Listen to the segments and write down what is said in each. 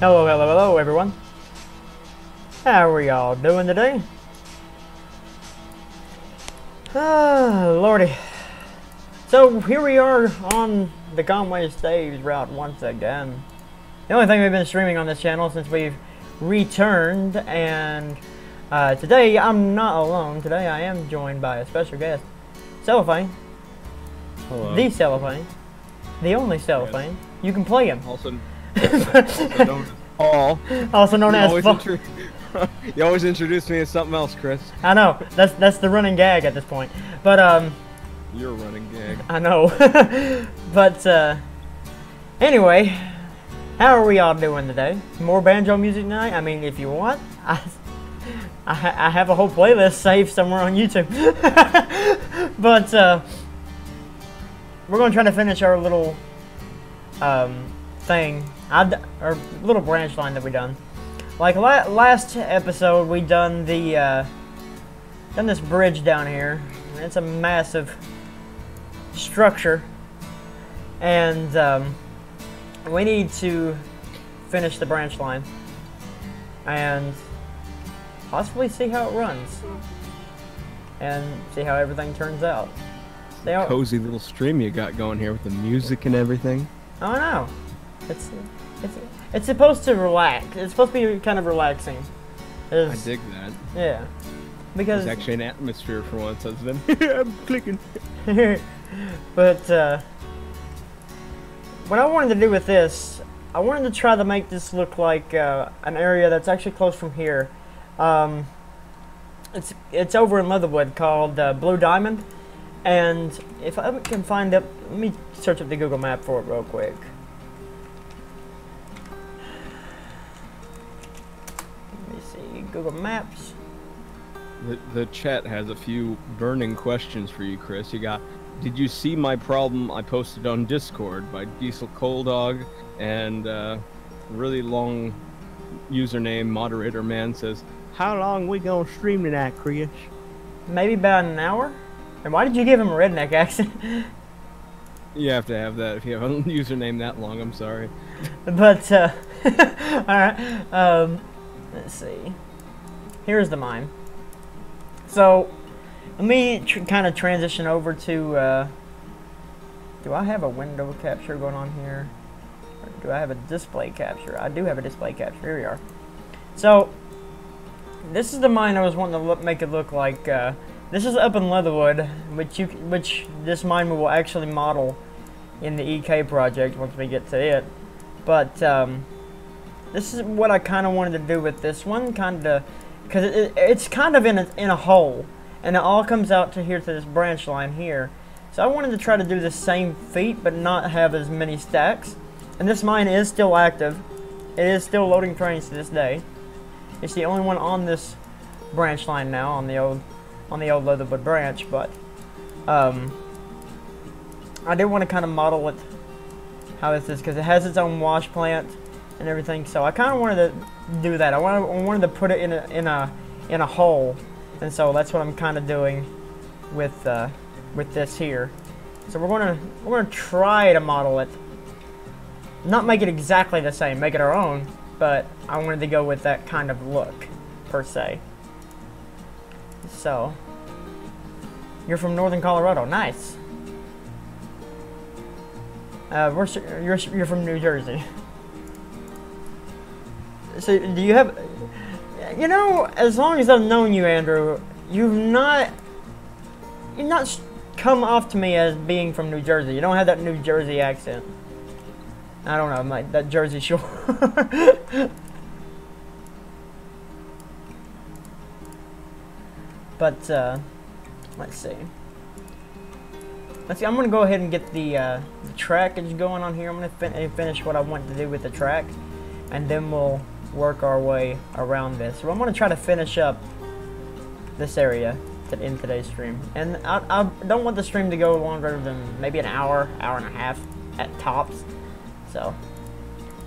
Hello, hello, hello, everyone. How are y'all doing today? Ah, lordy. So, here we are on the Conway Staves route once again. The only thing we've been streaming on this channel since we've returned, and uh, today I'm not alone. Today I am joined by a special guest, Cellophane. Hello. The Cellophane. The only Cellophane. You can play him. Also, also known as Paul. Also known You as always, you always introduce me as something else, Chris. I know. That's that's the running gag at this point. But um You're a running gag. I know. but uh anyway, how are we all doing today? More banjo music tonight? I mean, if you want, I I, ha- I have a whole playlist saved somewhere on YouTube. but uh we're going to try to finish our little um thing. I d- our little branch line that we done. Like la- last episode, we done the uh, done this bridge down here. It's a massive structure, and um, we need to finish the branch line and possibly see how it runs and see how everything turns out. They are, Cozy little stream you got going here with the music and everything. Oh no, it's it's it's supposed to relax. It's supposed to be kind of relaxing. I dig that. Yeah, because There's actually an atmosphere for once other than I'm clicking. but uh, what I wanted to do with this, I wanted to try to make this look like uh, an area that's actually close from here. Um, it's it's over in Leatherwood called uh, Blue Diamond, and if I can find it, let me search up the Google map for it real quick. Google Maps. The, the chat has a few burning questions for you, Chris. You got, did you see my problem I posted on Discord by Diesel Cold Dog and uh, really long username moderator man says, how long we gonna stream tonight, Chris? Maybe about an hour. And why did you give him a redneck accent? You have to have that if you have a username that long. I'm sorry. But, uh, alright, um, let's see. Here's the mine. So, let me kind of transition over to, uh, do I have a window capture going on here? Or do I have a display capture? I do have a display capture. Here we are. So, this is the mine I was wanting to look, make it look like, uh, this is up in Leatherwood, which you, which this mine we will actually model in the EK project once we get to it. But um, this is what I kind of wanted to do with this one, kind of, because it, it, it's kind of in a, in a hole, and it all comes out to here to this branch line here. So I wanted to try to do the same feat, but not have as many stacks. And this mine is still active. It is still loading trains to this day. It's the only one on this branch line now on the old on the old Leatherwood branch, but um, I did want to kind of model it how this is because it has its own wash plant and everything. So I kind of wanted to do that. I wanted, I wanted to put it in a in a in a hole, and so that's what I'm kind of doing with uh, with this here. So we're gonna we're gonna try to model it, not make it exactly the same, make it our own, but I wanted to go with that kind of look per se. So you're from Northern Colorado, nice. Uh, you're, you're from New Jersey. So do you have, you know, as long as I've known you, Andrew, you've not, you've not come off to me as being from New Jersey. You don't have that New Jersey accent. I don't know, like that Jersey Shore. but uh, let's see. Let's see. I'm gonna go ahead and get the, uh, the trackage going on here. I'm gonna fin- finish what I want to do with the track, and then we'll work our way around this. So I'm gonna try to finish up this area to in today's stream, and I, I don't want the stream to go longer than maybe an hour, hour and a half at tops. So,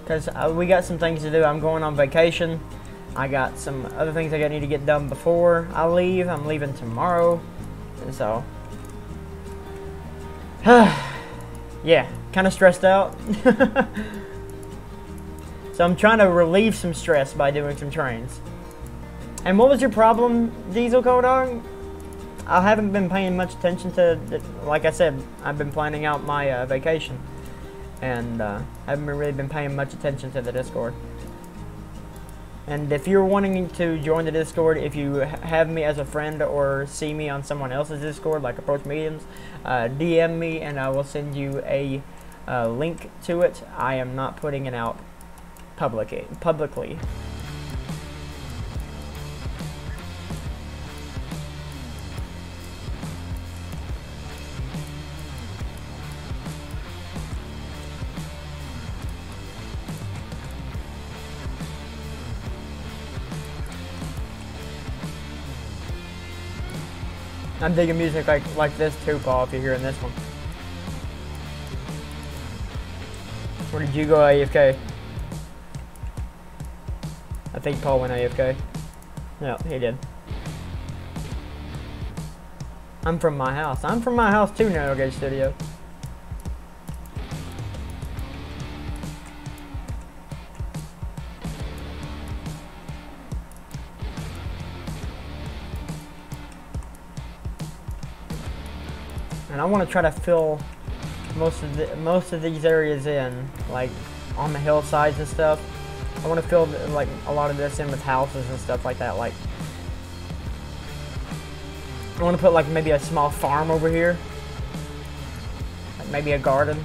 because uh, we got some things to do. I'm going on vacation. I got some other things I need to get done before I leave. I'm leaving tomorrow, and so yeah, kind of stressed out. So I'm trying to relieve some stress by doing some trains. And what was your problem, Diesel Cold Dog? I haven't been paying much attention to, like I said, I've been planning out my uh, vacation. And uh, haven't really been paying much attention to the Discord. And if you're wanting to join the Discord, if you have me as a friend or see me on someone else's Discord, like Approach Mediums, uh, DM me and I will send you a uh, link to it. I am not putting it out public publicly. I'm digging music like like this too, Paul, if you're hearing this one. Where did you go AFK? Think Paul went AFK. No, he did. I'm from my house. I'm from my house too, Narrow Gauge Studio. and I want to try to fill most of the most of these areas in, like on the hillsides and stuff. I want to fill like a lot of this in with houses and stuff like that. Like I want to put like maybe a small farm over here, like maybe a garden.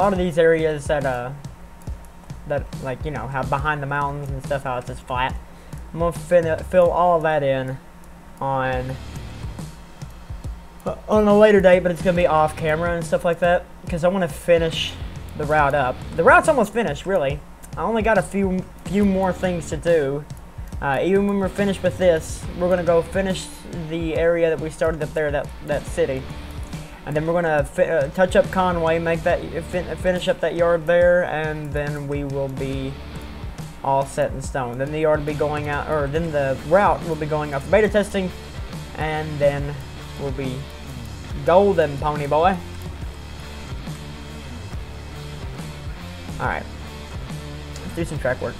Lot of these areas that uh that like you know have behind the mountains and stuff how it's just flat. I'm gonna fill, fill all that in on uh, on a later date but it's gonna be off camera and stuff like that because I want to finish the route up. The route's almost finished really. I only got a few few more things to do. Uh, even when we're finished with this we're gonna go finish the area that we started up there that that city and then we're gonna uh, touch up Conway, make that fin finish up that yard there, and then we will be all set in stone. Then the yard will be going out, or then the route will be going out for beta testing, and then we'll be golden, pony boy. All right, let's do some track work.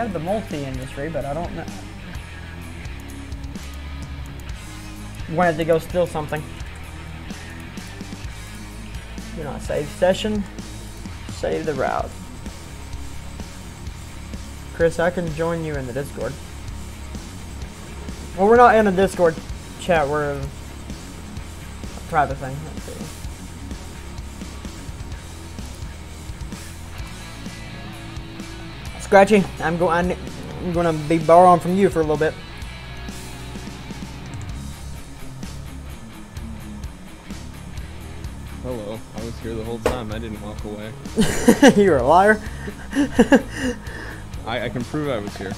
Have the multi-industry, but I don't know. Wanted to go steal something. Do not save session. Save the route. Chris, I can join you in the Discord. Well, we're not in a Discord chat. We're a private thing. Scratchy, I'm going. I'm going to be borrowing from you for a little bit. Hello. I was here the whole time. I didn't walk away. You're a liar. I, I can prove I was here.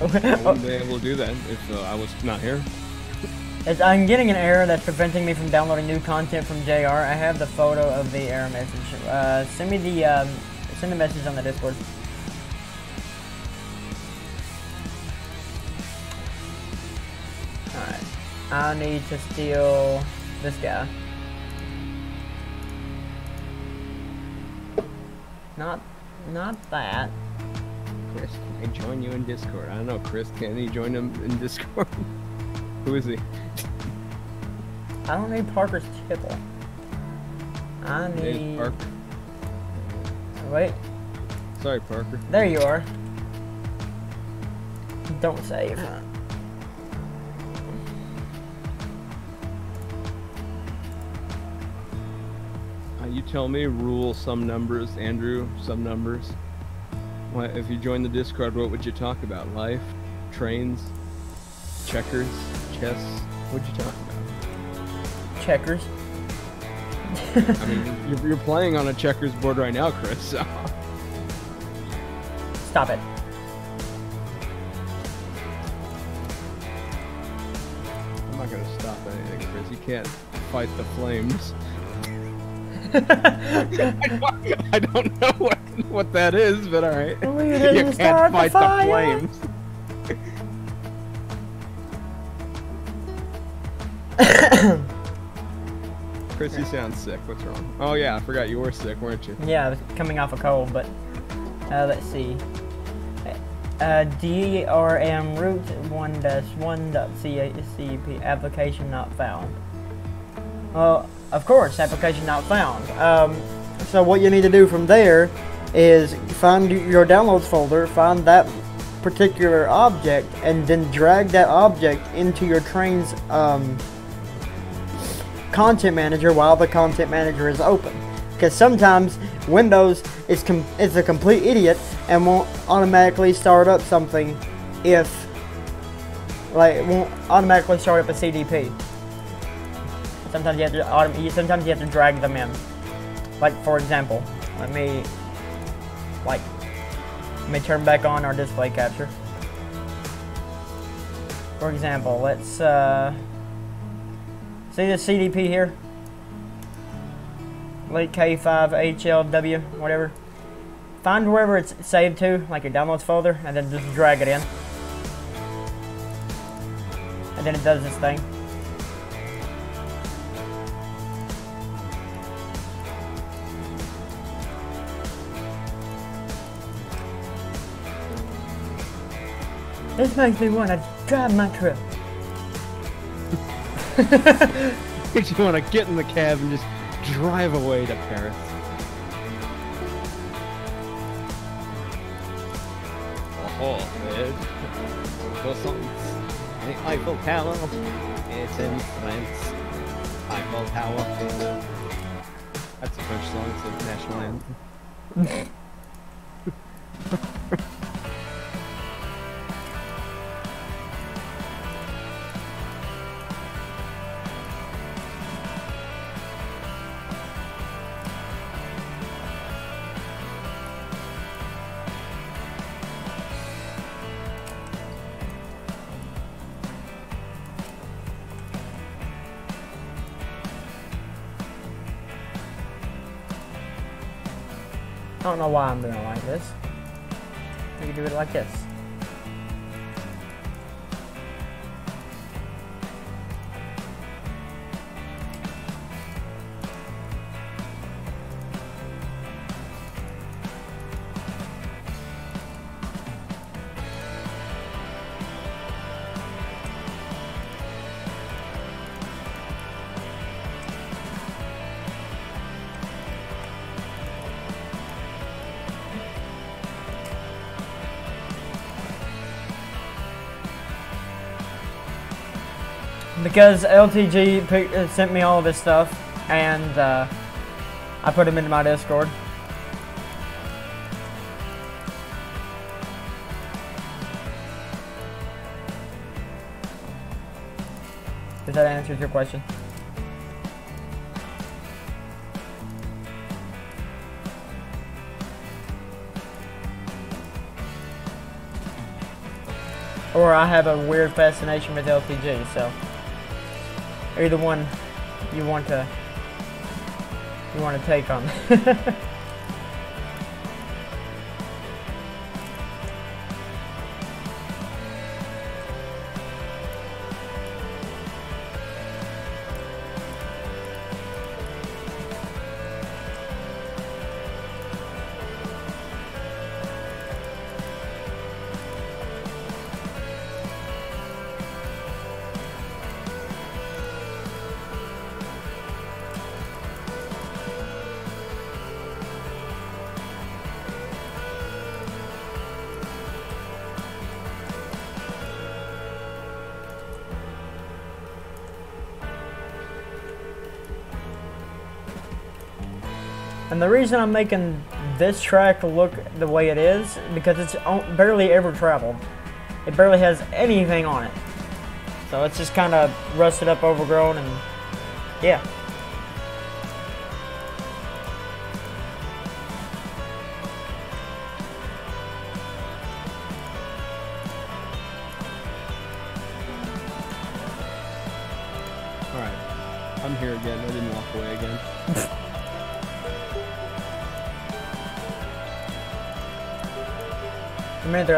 I wouldn't be able to do that if uh, I was not here. I'm getting an error that's preventing me from downloading new content from JR. I have the photo of the error message. Uh, send me the um, send the message on the Discord. Alright. I need to steal this guy. Not, not that. Chris, can I join you in Discord? I don't know, Chris. Can you join him in Discord? Who is he? I don't need Parker's tipple. I need. Parker. Wait, Sorry, Parker. there you are. Don't save. Uh, you tell me, rule some numbers, Andrew, some numbers. What, if you join the Discord, what would you talk about? Life? Trains? Checkers? Chess? What'd you talk about? Checkers. I mean, you're, you're playing on a checkers board right now, Chris, so. Stop it. I'm not gonna stop anything, Chris. You can't fight the flames. I don't know what, what that is, but alright. You can't fight the fire. flames. Chris, you sound sick. What's wrong? Oh yeah, I forgot you were sick, weren't you? Yeah, I was coming off a cold, but uh, let's see. Uh, DRM root 1 dash 1 dot CACP application not found. Well, of course, application not found. Um, so what you need to do from there is find your downloads folder, find that particular object, and then drag that object into your Trainz um, content manager while the content manager is open. Because sometimes Windows is com- is a complete idiot and won't automatically start up something if like it won't automatically start up a CDP. Sometimes you have to sometimes you have to drag them in. Like for example, let me like let me turn back on our display capture. For example, let's uh See this CDP here? Late K5HLW, whatever. Find wherever it's saved to, like your downloads folder, and then just drag it in. And then it does this thing. This makes me want to drive my truck. Makes you want to get in the cab and just drive away to Paris. Oh, it croissants. The Eiffel Tower. It's in France. Eiffel Tower. That's a French song. It's a national anthem. I don't know why I'm doing it like this. We can do it like this. Because LTG uh, sent me all of this stuff, and uh, I put him into my Discord. Does that answer your question? Or I have a weird fascination with LTG, so either one you want to you want to take on. the reason I'm making this track look the way it is because it's barely ever traveled. It barely has anything on it. So it's just kind of rusted up, overgrown, and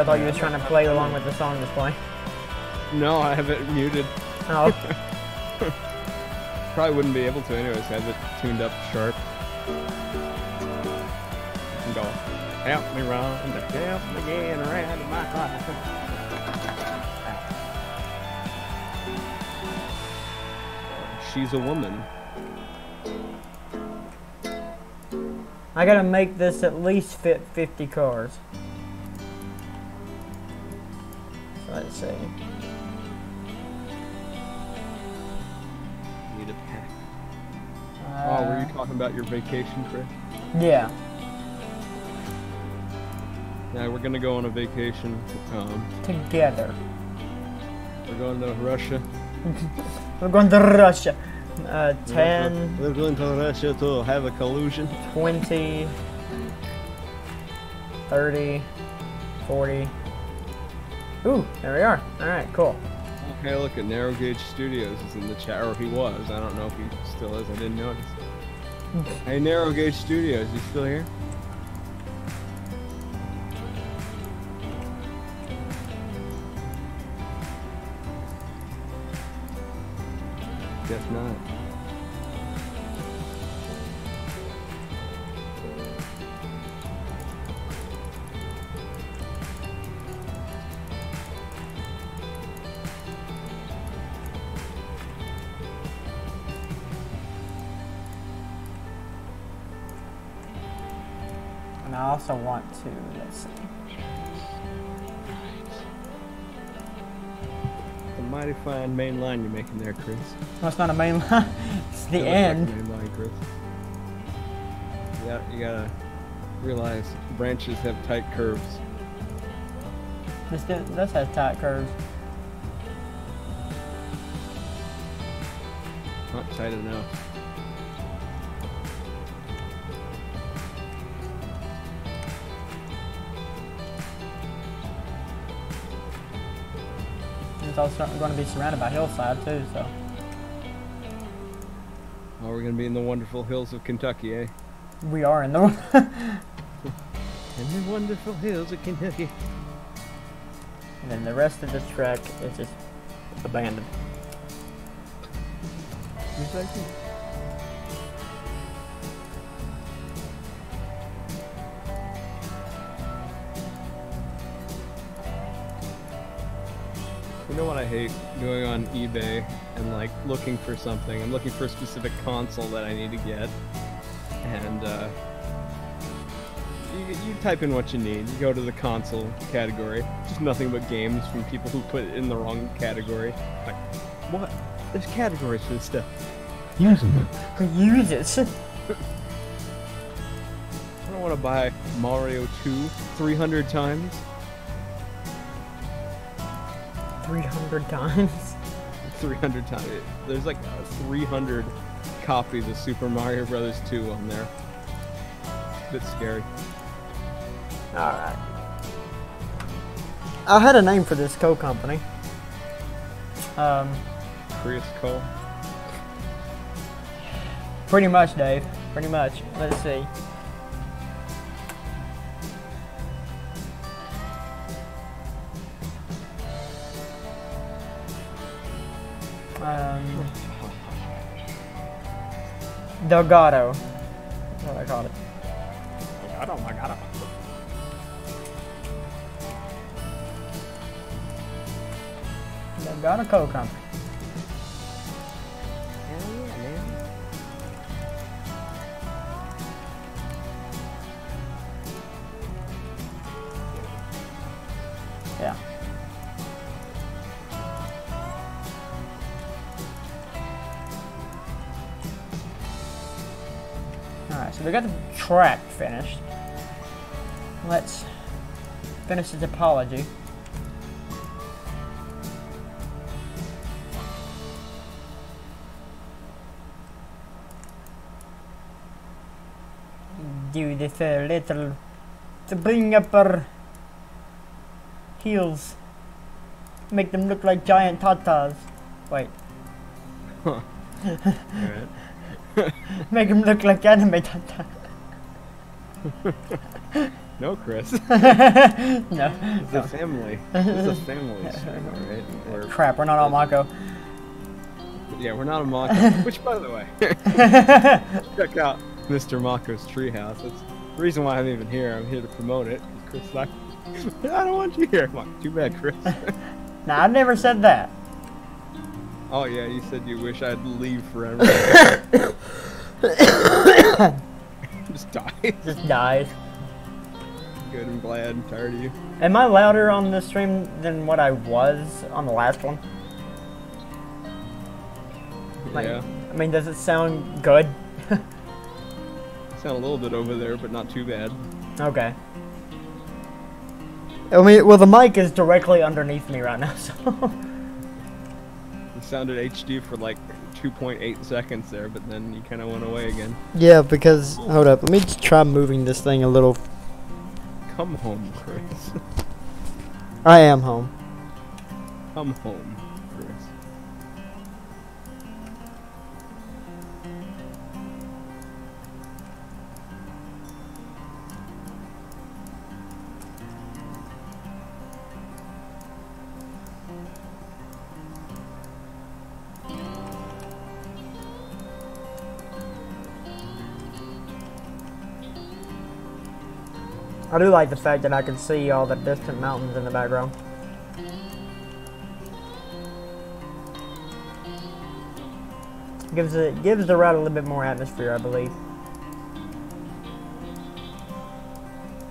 I thought you were trying to play along with the song that's playing. No, I have it muted. Oh. Probably wouldn't be able to anyways. I have it tuned up sharp. And go, help me run, help me get around in my life. Uh, she's a woman. I gotta make this at least fit 50 cars. Talking about your vacation, Chris? Yeah. Yeah, we're gonna go on a vacation. Um, Together. We're going to Russia. we're going to Russia. Uh, 10. We're going to Russia to have a collusion. 20. 30. 40. Ooh, there we are. Alright, cool. Okay, look at Narrow Gauge Studios is in the chat, or he was. I don't know if he still is. I didn't notice. Hey, Narrow Gauge Studios, you still here? I also want to, let's see. A mighty fine main line you're making there, Chris. Well, it's not a main line. it's the end. Like main line, Chris. Yeah, you gotta realize branches have tight curves. This does have tight curves. Not tight enough. It's also going to be surrounded by hillside too, so. Oh, we're going to be in the wonderful hills of Kentucky, eh? We are in the... in the wonderful hills of Kentucky. And then the rest of this track is just abandoned. You know what I hate? Going on eBay and like looking for something. I'm looking for a specific console that I need to get. And uh, you, you type in what you need. You go to the console category. Just nothing but games from people who put it in the wrong category. Like, what? There's categories for this stuff. Use them. Use it. I don't want to buy Mario 2 300 times. 300 times? 300 times. There's like 300 copies of Super Mario Brothers 2 on there. A bit scary. Alright. I had a name for this co company. Um, Prius Co. Pretty much, Dave. Pretty much. Let's see. Delgado. That's what I called it. Delgado, Delgado. Delgado Coal Company. Track finished. Let's finish the topology. Do this a little to bring up our heels. Make them look like giant tatas. Wait. Alright. Make them look like anime tatas. No, Chris. no. It's a family. It's a family stream, alright? We're- Crap, we're not on Mako. Yeah, we're not a Mako. Which, by the way, check out Mr. Mako's treehouse. That's the reason why I'm even here. I'm here to promote it. Chris is like, I don't want you here. I'm like, too bad, Chris. nah, I've never said that. oh yeah, you said you wish I'd leave forever. Just die. Just dies. Good and glad and tired of you. Am I louder on this stream than what I was on the last one? Like, yeah, I mean, does it sound good? sound a little bit over there, but not too bad. Okay. I mean, well, the mic is directly underneath me right now, so. It sounded HD for like 2.8 seconds there, but then you kind of went away again. Yeah, because hold up, let me just try moving this thing a little. Come home, Chris. I am home. Come home, I do like the fact that I can see all the distant mountains in the background. Gives it gives the route a little bit more atmosphere, I believe.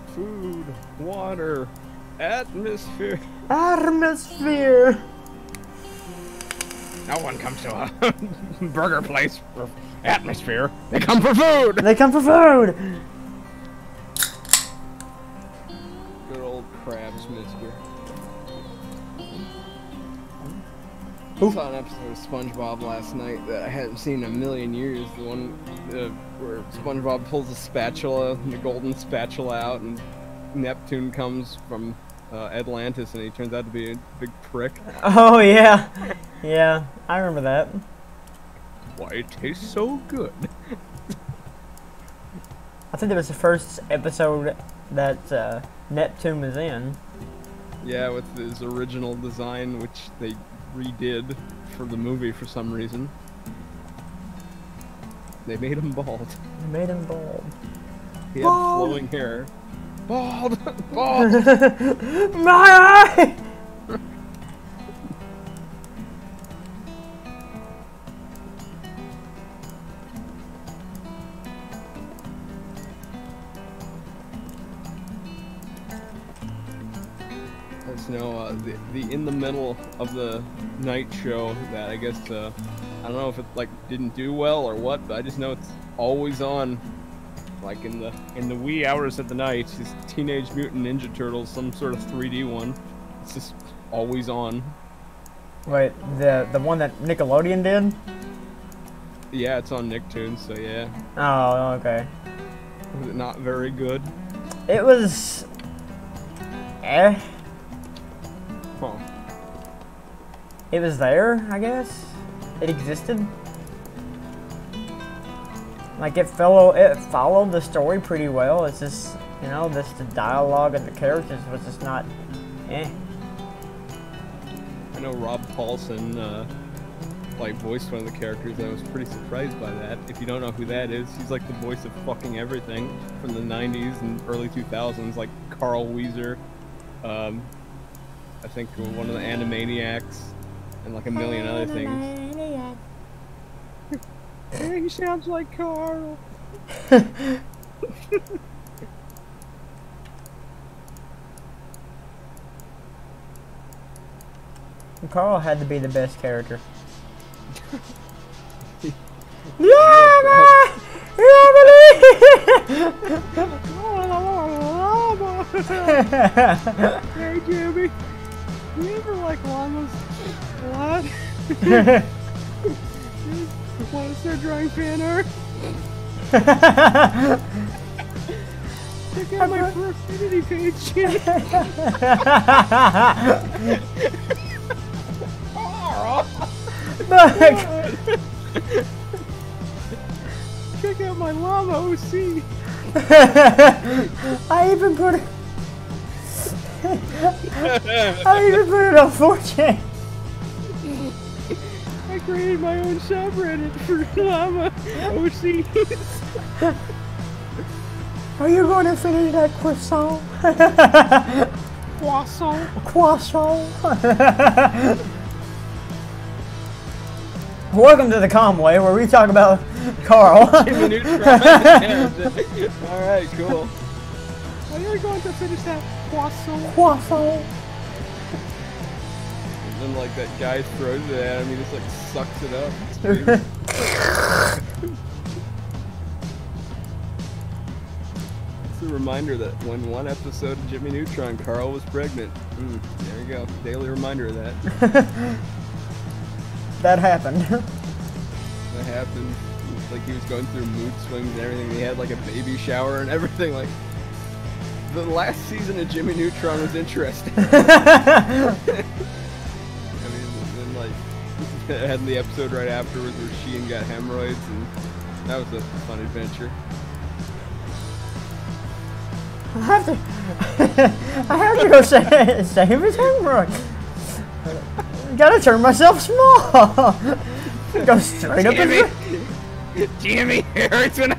Food, water, atmosphere. Atmosphere. No one comes to a burger place for atmosphere. They come for food. They come for food. Crabs, mister. I saw an episode of SpongeBob last night that I hadn't seen in a million years. The one uh, where SpongeBob pulls a spatula, the golden spatula out, and Neptune comes from uh, Atlantis, and he turns out to be a big prick. Oh yeah, yeah, I remember that. Why it tastes so good? I think that was the first episode that uh, Neptune was in. Yeah, with his original design, which they redid for the movie for some reason. They made him bald. They made him bald. He had Bald! flowing hair. Bald! Bald! My eye! The, the in the middle of the night show that I guess, uh, I don't know if it, like, didn't do well or what, but I just know it's always on. Like in the in the wee hours of the night, is Teenage Mutant Ninja Turtles, some sort of 3D one. It's just always on. Wait, the the one that Nickelodeon did? Yeah, it's on Nicktoons, so yeah. Oh, okay. Was it not very good? It was. Eh. Huh. It was there, I guess. It existed. Like it follow it followed the story pretty well. It's just you know, just the dialogue and the characters was just not eh. I know Rob Paulsen, uh, like voiced one of the characters. and I was pretty surprised by that. If you don't know who that is, he's like the voice of fucking everything from the '90s and early 2000s, like Carl Wheezer. Um, I think one of the Animaniacs, and like a million other things. He sounds like Carl. Carl had to be the best character. Yeah, hey Jimmy, you ever like llamas a lot? Want to start drawing fan art? Check out my Affinity page. Check out my llama OC. I even put it. I even put it on 4chan. I created my own subreddit for llama OC. Are you going to finish that croissant? Croissant. croissant. Welcome to the Conway, where we talk about Carl. Alright, cool. Are you going to finish that croissant? croissant. And then like that guy throws it at him, he just like sucks it up. It's a reminder that when one episode of Jimmy Neutron, Carl was pregnant. Mm, there you go. Daily reminder of that. that happened. That happened. Like he was going through mood swings and everything. He had like a baby shower and everything. Like the last season of Jimmy Neutron was interesting. I mean, then like had the episode right afterwards where Sheen got hemorrhoids, and that was a fun adventure. I have to. I have to go say, save his hemorrhoid. Gotta turn myself small. go straight up Jimmy, his. Jimmy hurts when I.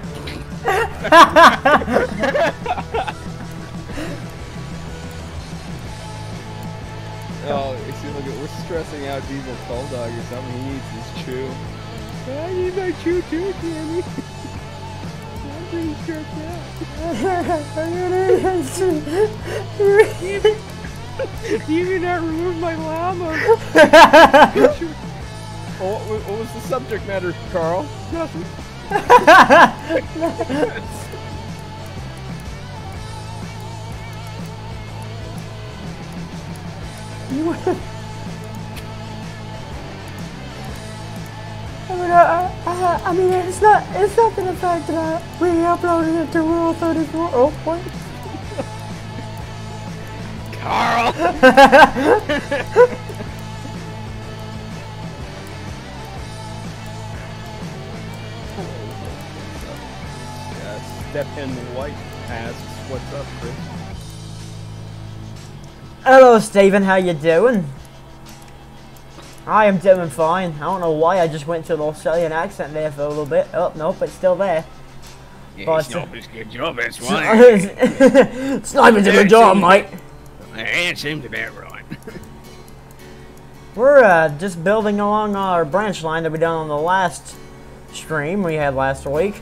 Oh, look, at- we're stressing out Diesel Cold Dog or something. He needs his chew. I need my chew too, Jimmy. I'm pretty stressed out. You did not remove my llama. Oh, what, what was the subject matter, Carl? Nothing. I mean, I, I, I mean, it's not, it's not the fact that I re-uploaded it to Rule 34. Oh, what? Carl! uh, Step in White asks, "What's up, Chris?" Hello, Stephen. How you doing? I am doing fine. I don't know why I just went to an Australian accent there for a little bit. Oh, nope, it's still there. Yeah, But- Snipers good job, that's why. Sniping's a good job, mate. It seems about right. We're uh, just building along our branch line that we done on the last stream we had last week.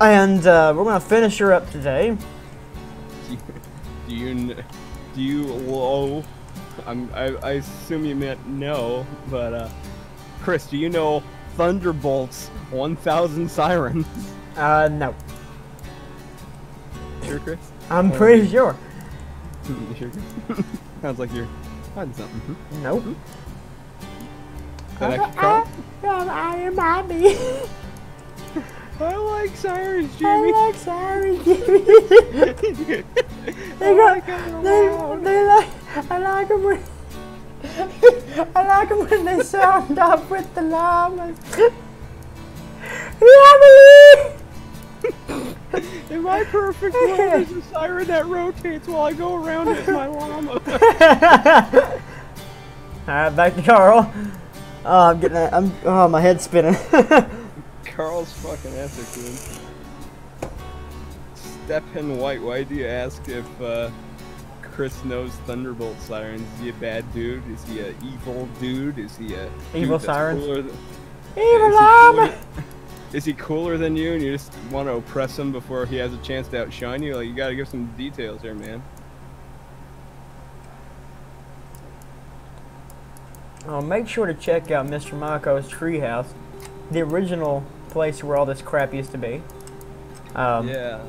And uh, we're gonna finish her up today. Do you, do you, kn- do you, whoa, I'm, I, I assume you meant no, but, uh, Chris, do you know Thunderbolt's 1000 Sirens? Uh, no. Sure, Chris? I'm pretty sure. You sure, Chris? Sounds like you're hiding something. Nope. Is that actually Carl? I am happy. I like sirens, Jimmy. I like sorry, Jimmy. they got, they, they like, I like them when, I like them when they sound up with the llamas. Yummy! In my perfect world, there's a siren that rotates while I go around it with my llama. Alright, back to Carl. Oh, I'm getting that, I'm, oh, my head's spinning. Carl's fucking epic, dude. Step in White, why do you ask if uh, Chris knows Thunderbolt sirens? Is he a bad dude? Is he a evil dude? Is he a Evil that's sirens? cooler than- Evil cooler- Is he cooler than you and you just want to oppress him before he has a chance to outshine you? Like, you gotta give some details here, man. Oh, make sure to check out Mr. Mako's treehouse. The original place where all this crap used to be. Um, yeah.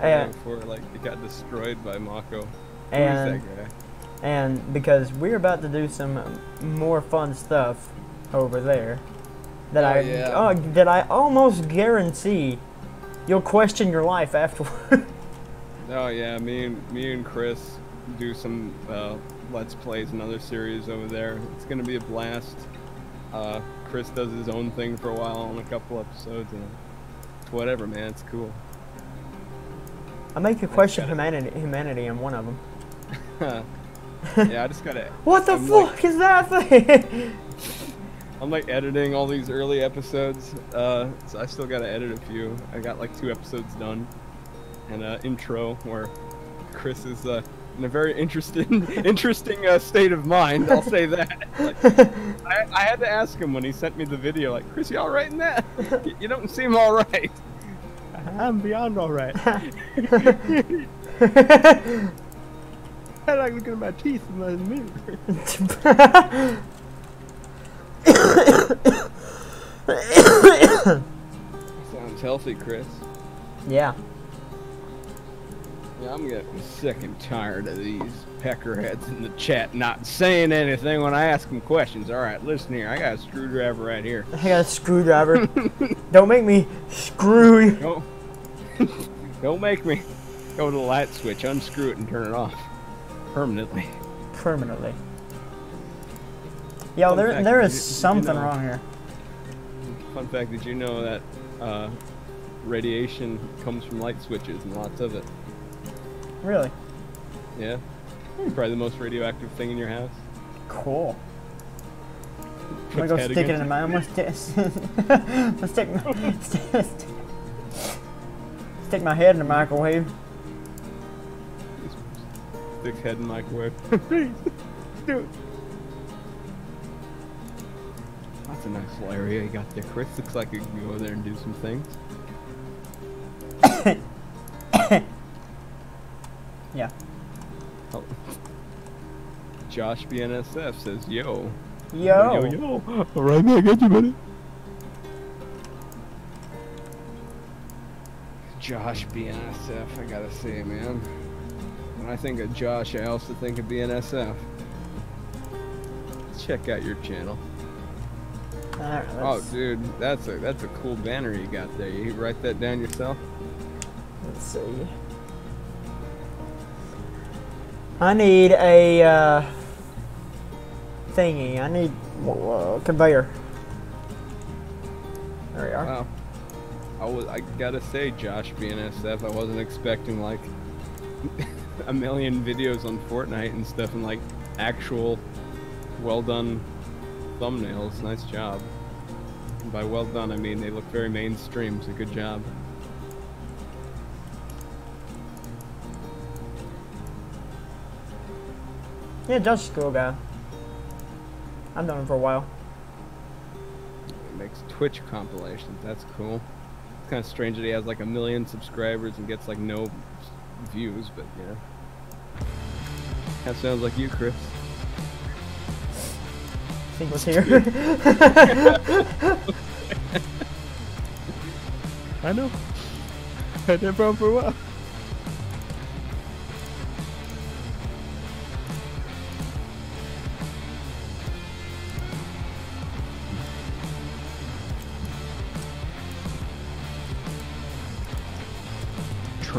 and- before like it got destroyed by Mako. and Who's that guy? and because we're about to do some more fun stuff over there that Oh, I yeah. oh, that I almost guarantee you'll question your life afterward. Oh yeah, me and me and Chris do some uh, let's plays and other series over there. It's gonna be a blast. Uh, Chris does his own thing for a while on a couple episodes, and it's whatever, man. It's cool. I make you question got it. humanity humanity in one of them. yeah, I just gotta. What the I'm fuck like- is that thing? I'm like editing all these early episodes. Uh, so I still gotta edit a few. I got like two episodes done, and uh, intro where Chris is uh, in a very interesting, interesting uh, state of mind. I'll say that. Like, I, I had to ask him when he sent me the video, like, Chris, you all right in that? You, you don't seem all right. I'm beyond all right. I like looking at my teeth in the mirror. Sounds healthy, Chris. yeah. Yeah, I'm getting sick and tired of these peckerheads in the chat not saying anything when I ask them questions. All right, listen here. I got a screwdriver right here. I got a screwdriver. Don't make me screw you. Don't, don't make me go to the light switch, unscrew it, and turn it off permanently. permanently. Yo, Fun there there you- did you something know- wrong here. Fun fact: Did you know that uh, radiation comes from light switches and lots of it? Really Yeah. Hmm. Probably the most radioactive thing in your house. cool. I'm gonna go stick it in my. I'm gonna let's stick my. stick, stick my head in the microwave. Stick head in microwave. Please, do it. That's a nice little area you got there, Chris. Looks like you can go there and do some things. Yeah. Oh. Josh BNSF says, "Yo, Yo. yo, yo, all right, man, I got you, buddy." Josh BNSF, I gotta say, man. When I think of Josh, I also think of BNSF. Check out your channel. Alright, Oh, dude, that's a that's a cool banner you got there. You write that down yourself? let's see. I need a uh, thingy. I need uh, conveyor. There we are. Wow. I was I gotta say, Josh BNSF, I wasn't expecting like a million videos on Fortnite and stuff and like actual well done thumbnails. Nice job. And by well done, I mean they look very mainstream. So good job. Yeah, Josh is a cool guy. I've known him for a while. He makes Twitch compilations. That's cool. It's kind of strange that he has like a million subscribers and gets like no views, but yeah. That sounds like you, Chris. think was here. I know. Had that problem for a while.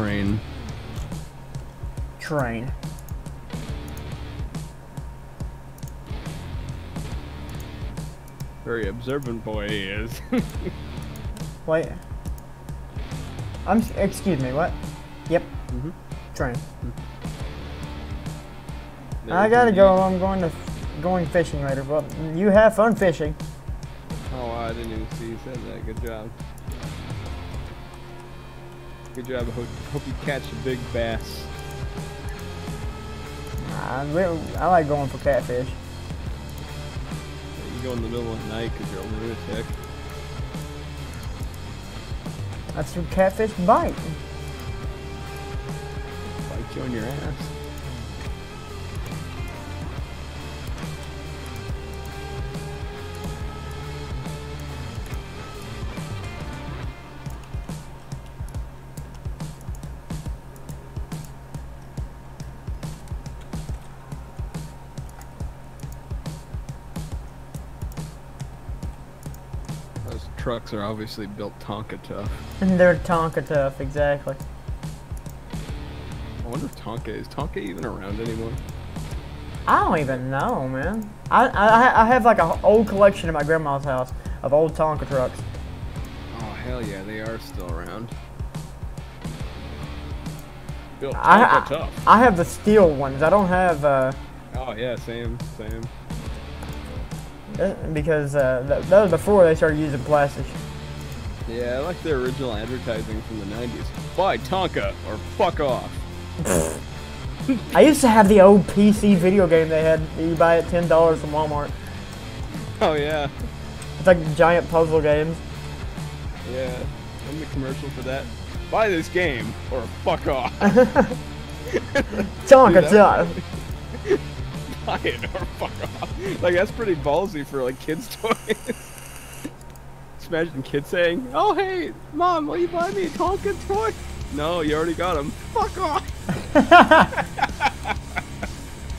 Train. Train. Very observant boy he is. Wait. I'm. Excuse me. What? Yep. Mhm. Train. There's I gotta go. I'm going to f- going fishing later. Well, you have fun fishing. Oh, I didn't even see you said that. Good job. Good job. Hope, hope you catch a big bass. I, really, I like going for catfish. You go in the middle of the night because you're a lunatic. That's what catfish bite. Bite you on your ass. Trucks are obviously built Tonka tough. And they're Tonka tough, exactly. I wonder if Tonka is Tonka even around anymore. I don't even know, man. I, I, I have like an old collection at my grandma's house of old Tonka trucks. Oh hell yeah, they are still around. Built Tonka I, I, tough. I have the steel ones. I don't have, uh, Oh yeah, same, same. Uh, because uh, th- that was before they started using plastic. Yeah, I like their original advertising from the 90s. Buy Tonka or fuck off. I used to have the old PC video game they had. You buy it ten dollars from Walmart. Oh yeah, It's like giant puzzle games. yeah. I'm the commercial for that. Buy this game or fuck off. Tonka Dude, that-. Buy it or fuck off. Like that's pretty ballsy for like kids toys. Just imagine kids saying, "Oh hey, mom, will you buy me a Tonka toy?" No, you already got him. Fuck off.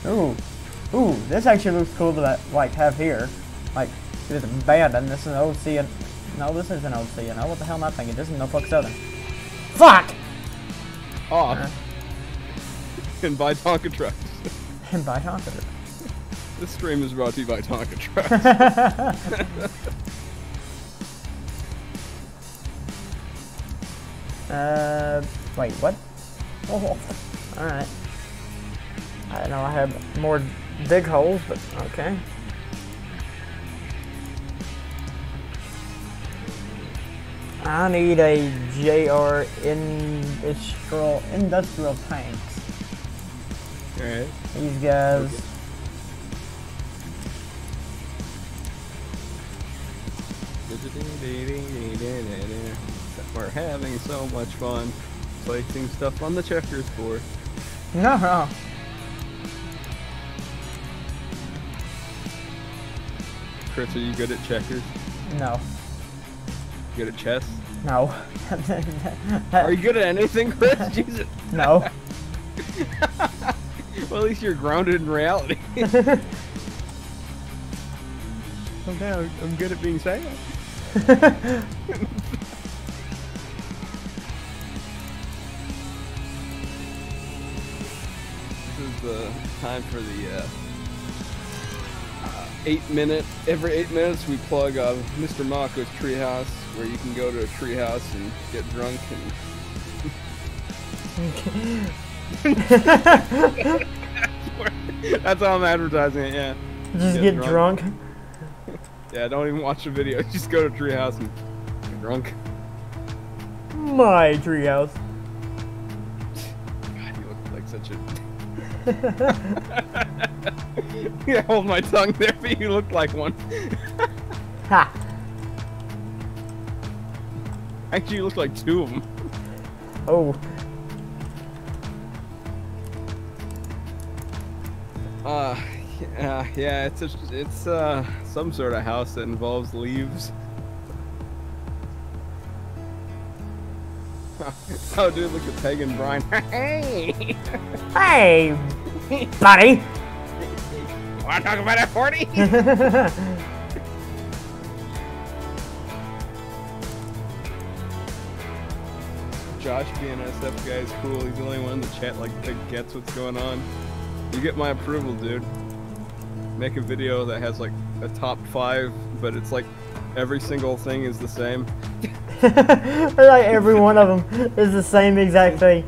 Ooh, ooh, this actually looks cool to like have here. Like it's abandoned. This is an old CN. No, this is an old CNO. What the hell am I thinking? This is no fuck southern. Fuck! Off. Uh-huh. and buy Tonka trucks. And buy Tonka. This stream is brought to you by Tonka trucks. Uh, wait, what? Oh, all right. I know I have more dig holes, but okay. I need a JR industrial industrial tanks. Alright. These guys. We're having so much fun placing stuff on the checkers board. No, no. Chris, are you good at checkers? No. Good at chess? No. Are you good at anything, Chris? Jesus. no. Well, at least you're grounded in reality. okay, I'm, I'm good at being silent. This is the time for the uh, uh, eight minute. Every eight minutes, we plug uh, Mr. Mako's treehouse, where you can go to a treehouse and get drunk and. That's how I'm advertising it. Yeah. Just Get get drunk. drunk. Yeah. Don't even watch the video. Just go to treehouse and get drunk. My treehouse. God, you look like such a. yeah, hold my tongue there, but you look like one. Ha. Actually, you look like two of them. Oh. Uh, yeah, yeah, it's a, it's uh some sort of house that involves leaves. oh, dude, look at Peg and Brian. hey, Hey, buddy. Want to talk about that 40? Josh BNSF guy is cool. He's the only one in the chat like that gets what's going on. You get my approval, dude. Make a video that has like a top five, but it's like every single thing is the same. like every one of them is the same exact thing.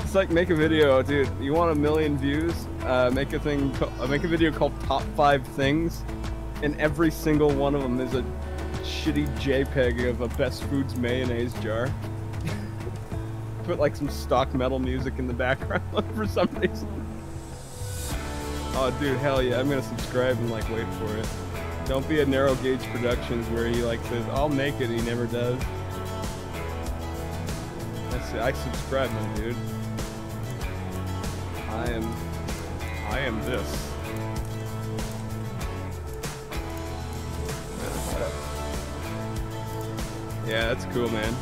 It's like make a video, dude. You want a million views? Uh, make a thing. uh, make a video called Top Five Things, and every single one of them is a shitty JPEG of a Best Foods mayonnaise jar. Put like some stock metal music in the background for some reason. Oh, dude, hell yeah! I'm gonna subscribe and like wait for it. Don't be a narrow gauge productions where he like says I'll make it, and he never does. That's I subscribe, my dude. I am. I am this. Yeah, that's cool, man.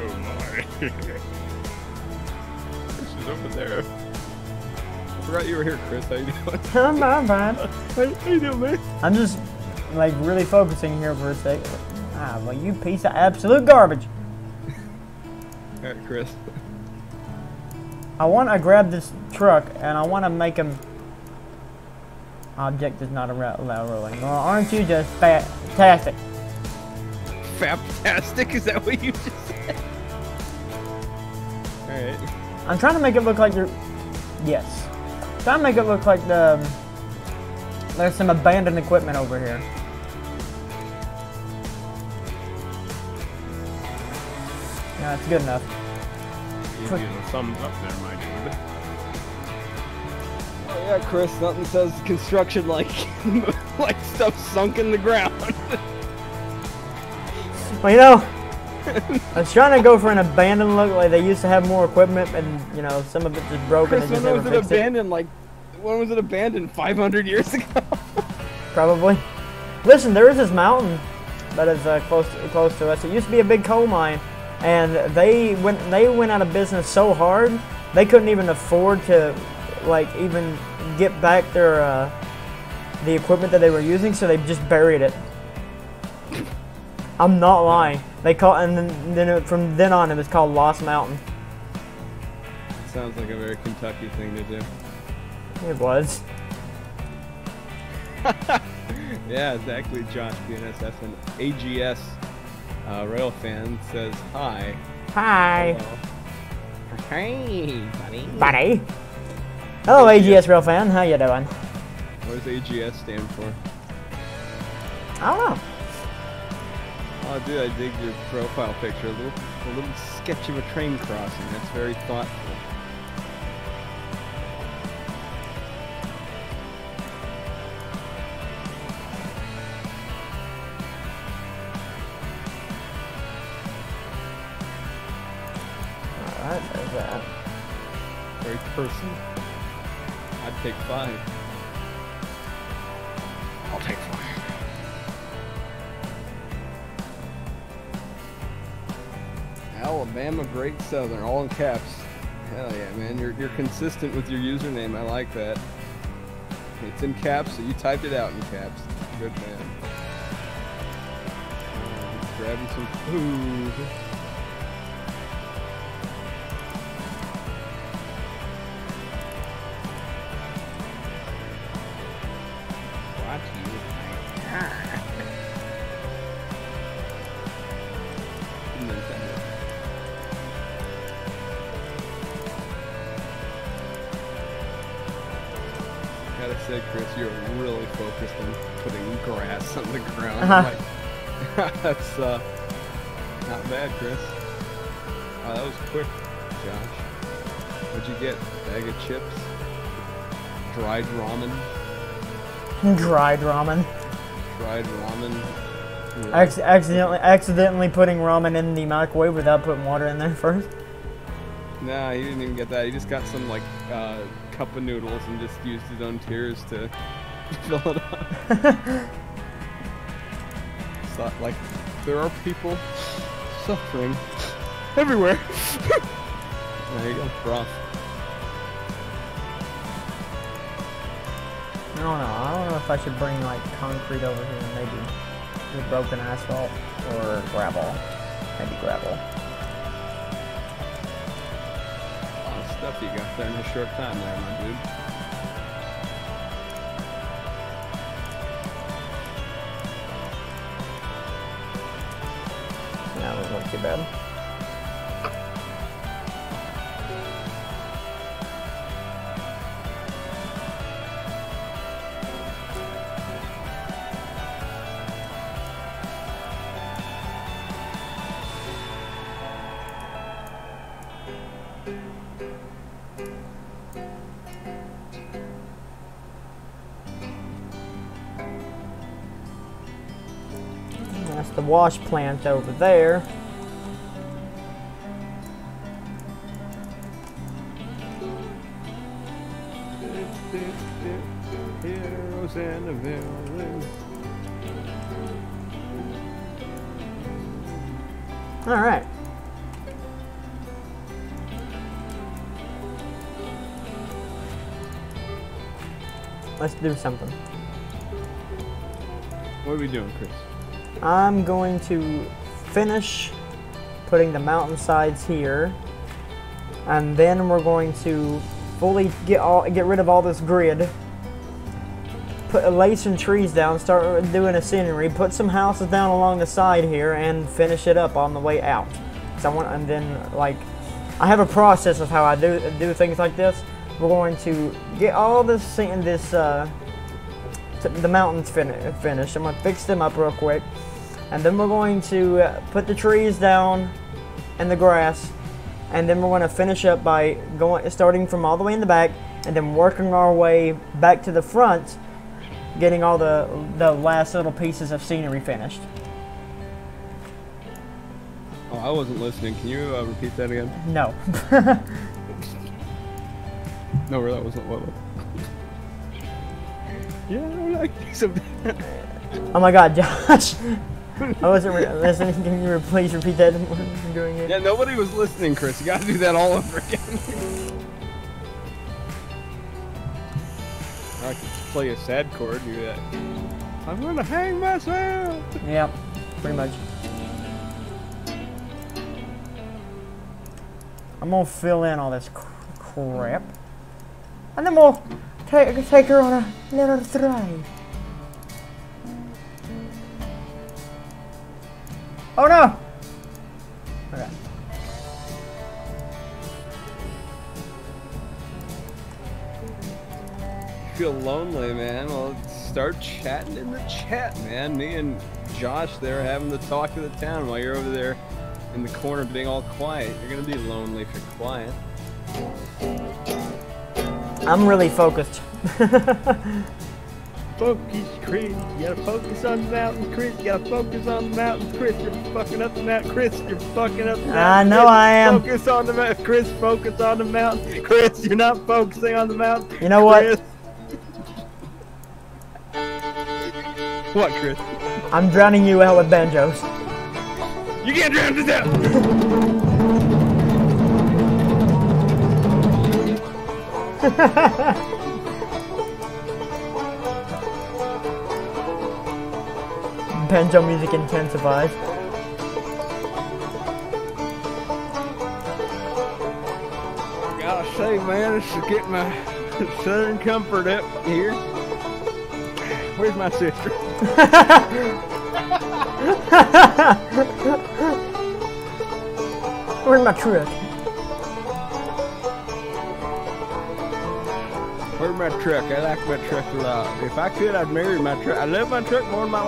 Oh my. She's over there. Forgot you were here, Chris. How you doing? I'm fine, fine. How you doing, man? I'm just like really focusing here for a second. Ah, well, you piece of absolute garbage. All right, Chris. I want to grab this truck and I want to make him. Object is not allowed rolling. Well, aren't you just fantastic? Fantastic? Is that what you just said? All right. I'm trying to make it look like you're. Yes. I'm Trying to make it look like the. There's some abandoned equipment over here. Yeah, that's good enough. You give a thumbs up there, my dude. Oh yeah, Chris. Nothing says construction like like stuff sunk in the ground. Well, you know, I was trying to go for an abandoned look, like they used to have more equipment, and you know, some of it just broke. Chris, and when never was it fixed it. abandoned? Like, when was it abandoned? 500 years ago. Probably. Listen, there is this mountain that is uh, close to, close to us. It used to be a big coal mine, and they went they went out of business so hard they couldn't even afford to like even get back their uh, the equipment that they were using, so they just buried it. I'm not lying. They call and then, then it, from then on it was called Lost Mountain. Sounds like a very Kentucky thing to do. It was. Yeah, exactly, Josh BNSF and AGS uh, rail fan says hi. Hi, Hello. Hey, buddy. buddy. Hello, AGS Rail Fan. How you doing? What does AGS stand for? I don't know. Oh, dude, I dig your profile picture. A little, a little sketch of a train crossing. That's very thoughtful. All right, there's that. Very personal. I'd take five. Alabama Great Southern, all in caps. Hell yeah, man. You're, you're consistent with your username. I like that. It's in caps, so you typed it out in caps. Good man. Uh, grabbing some food. That's uh, not bad, Chris. Wow, that was quick, Josh. What'd you get? A Bag of chips? Dried ramen? Dried ramen. Dried ramen? Acc- accidentally, accidentally putting ramen in the microwave without putting water in there first. Nah, he didn't even get that. He just got some like uh, cup of noodles and just used his own tears to fill it up. not like there are people suffering everywhere. there you go, broth. I don't know. I don't know if I should bring like concrete over here, maybe with broken asphalt or gravel. Maybe gravel. A lot of stuff you got there in a short time there, my dude. Wash plant over there. All right. let's do something. What are we doing, Chris? I'm going to finish putting the mountainsides here, and then we're going to fully get all get rid of all this grid. Put lay some trees down, start doing a scenery, put some houses down along the side here, and finish it up on the way out. So I want, and then like, I have a process of how I do do things like this. We're going to get all this this uh, the mountains fin- finished. I'm gonna fix them up real quick, and then we're going to uh, put the trees down and the grass, and then we're going to finish up by going starting from all the way in the back, and then working our way back to the front, getting all the the last little pieces of scenery finished. Oh, I wasn't listening. Can you uh, repeat that again? No. No, that wasn't what. yeah, I don't like some. oh my God, Josh. I wasn't re- listening. Can you please repeat that? when doing it? yeah, nobody was listening, Chris. You gotta do that all over again. I could play a sad chord. Do that. I'm gonna hang myself. Yeah, pretty much. I'm gonna fill in all this cr- crap, and then we'll take take her on a little drive. Oh no! Okay. feel lonely, man, well, start chatting in the chat, man. Me and Josh there having the talk of the town while you're over there in the corner being all quiet. You're gonna be lonely if you're quiet. I'm really focused. Focus, Chris. You gotta focus on the mountain, Chris. You gotta focus on the mountain, Chris. You're fucking up the mountain, Chris. You're fucking up the mountain. I know Chris. I am. Focus on the mountain, Chris. Focus on the mountain, Chris. You're not focusing on the mountain. You know what? Chris. What, Chris? I'm drowning you out with banjos. You get drowned to death! Banjo music intensifies. Gotta say, man, this is getting my southern comfort up here. Where's my sister? Where's my truck? Where's my truck? I like my truck a lot. If I could, I'd marry my truck. I love my truck more than my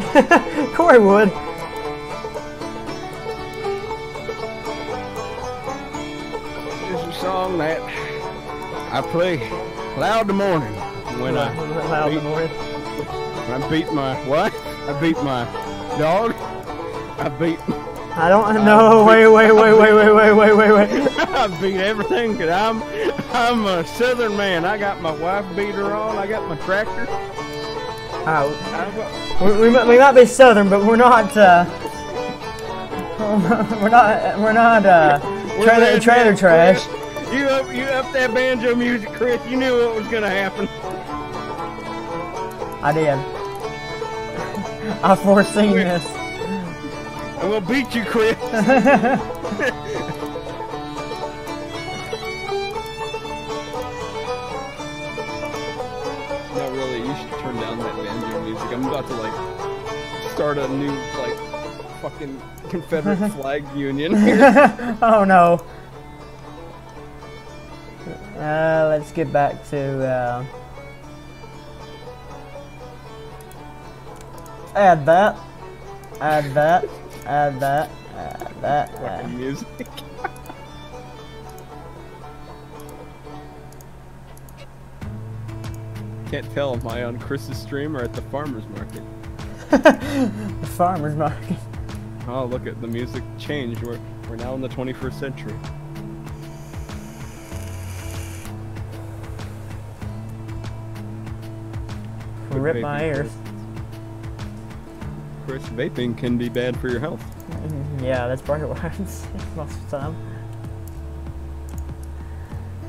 wife. Corey would. This is a song that I play loud in the morning when I Loud in the beat, morning. I beat my what? I beat my dog. I beat I don't know. Wait, wait, wait, wait, wait, wait, wait, wait, wait. I beat everything 'cause I'm I'm a southern man. I got my wife beater on. I got my tractor. Got- we, we, might- we might be southern, but we're not. Uh, we're not. We're not. Uh, trailer, trailer trash. You up you up that banjo music, Chris. You knew what was gonna happen. I did. I foreseen this. I'm gonna beat you, Chris. about to like start a new like fucking Confederate flag union oh no. Uh, let's get back to. Uh, add that. Add that. Add that. Add that. fucking music. Can't tell. Am I on Chris's stream or at the farmer's market? the farmer's market. Oh, look at the music changed. We're, we're now in the 21st century. Rip my ears. Chris, vaping can be bad for your health. Mm-hmm. Yeah, that's probably what I'm saying most of the time.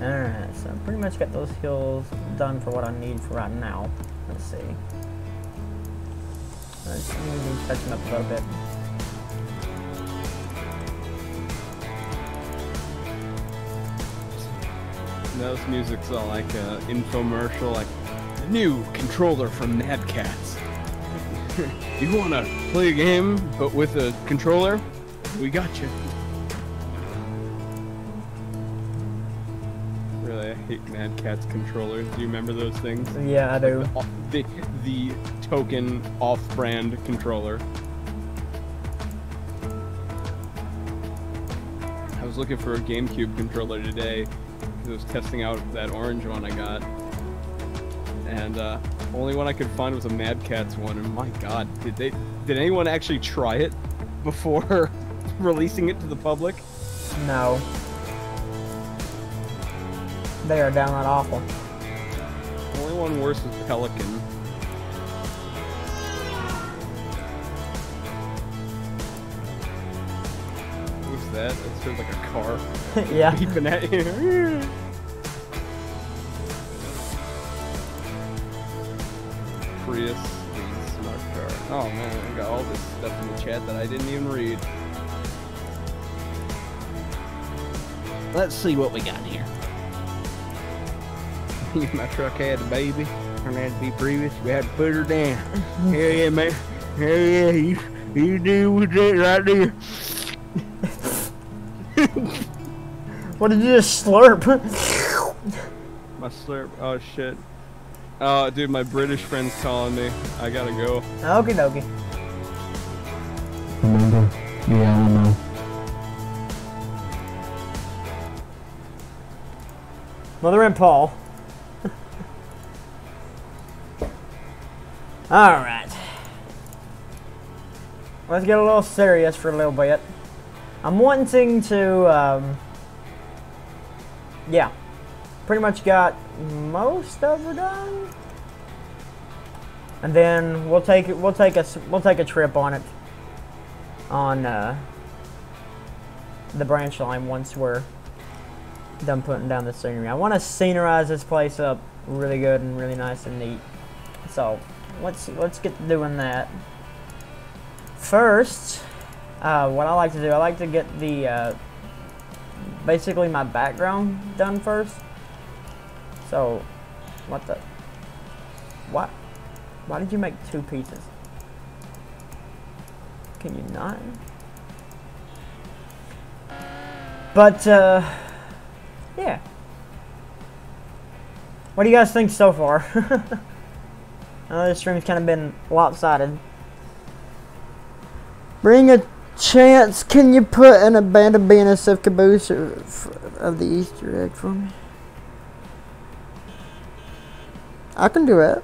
Alright, so I pretty much got those hills done for what I need for right now. Let's see. Let's see, need to touch them up a little bit. Now this music's all like an infomercial, like new controller from Mad Catz. you want to play a game but with a controller? We got you. Mad Catz controllers. Do you remember those things? Yeah, I do. The, the, the token off-brand controller. I was looking for a GameCube controller today. I was testing out that orange one I got. And uh, only one I could find was a Mad Catz one. And my god, did they did anyone actually try it before releasing it to the public? No. They are downright awful. Only one worse is Pelican. What's that? That sounds like a car yeah. beeping at you. Prius means smart car. Oh man, I got all this stuff in the chat that I didn't even read. Let's see what we got here. My truck had a baby. Turned out to be Prius. We had to put her down. Hell yeah, man. Hell yeah, you, you do with that right there. What did you just slurp? My slurp. Oh shit. Oh, dude, my British friend's calling me. I gotta go. Okie dokie. Yeah, I know. Mother and Paul. Alright. Let's get a little serious for a little bit. I'm wanting to, um, yeah, pretty much got most of it done. And then we'll take it. We'll take a we'll take a trip on it. On uh, the branch line once we're done putting down the scenery. I want to scenerize this place up really good and really nice and neat. So let's let's get to doing that. First, uh, what I like to do, I like to get the uh, basically my background done first. So, what the? What? Why did you make two pieces? Can you not? But, uh, yeah. What do you guys think so far? Know this stream's kind of been lopsided. Bring a chance. Can you put an abandoned BNSF caboose of, of the Easter egg for me? I can do it.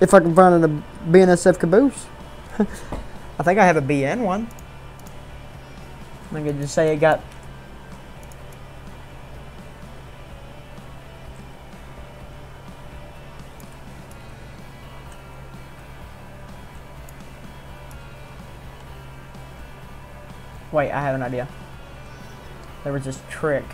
If I can find a BNSF caboose. I think I have a BN one. I could just say it got Wait, I have an idea. There was this trick.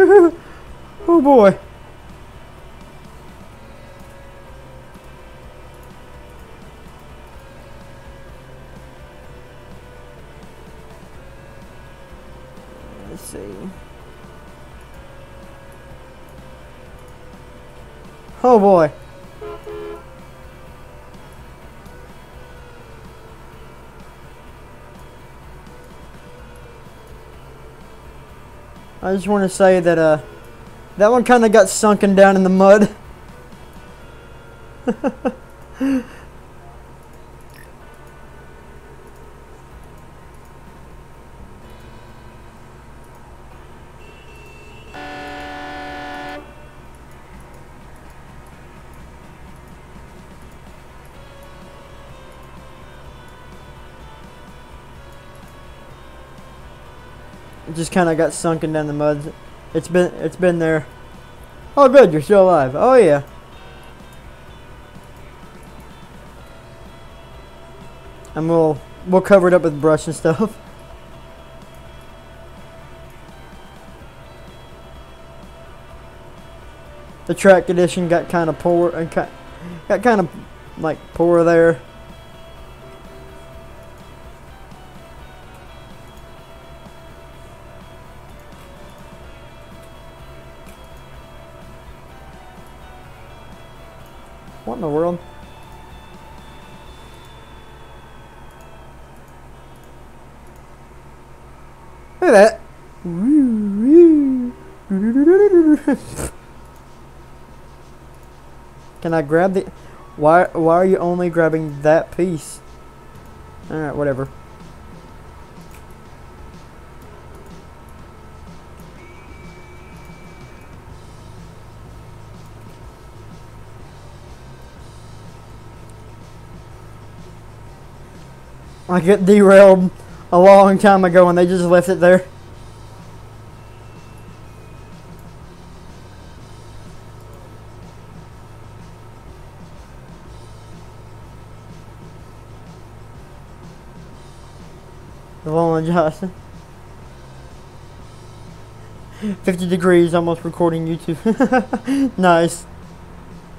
oh boy. Let's see. Oh boy. I just want to say that uh, that one kind of got sunken down in the mud. just kind of got sunken down the mud. It's been it's been there. Oh, good, you're still alive. Oh yeah. And we'll we'll cover it up with brush and stuff. The track condition got kind of poor uh, and got kind of like poor there. I grab the... Why, why are you only grabbing that piece? Alright, whatever. I get derailed a long time ago and they just left it there. 50 degrees, almost recording YouTube. nice.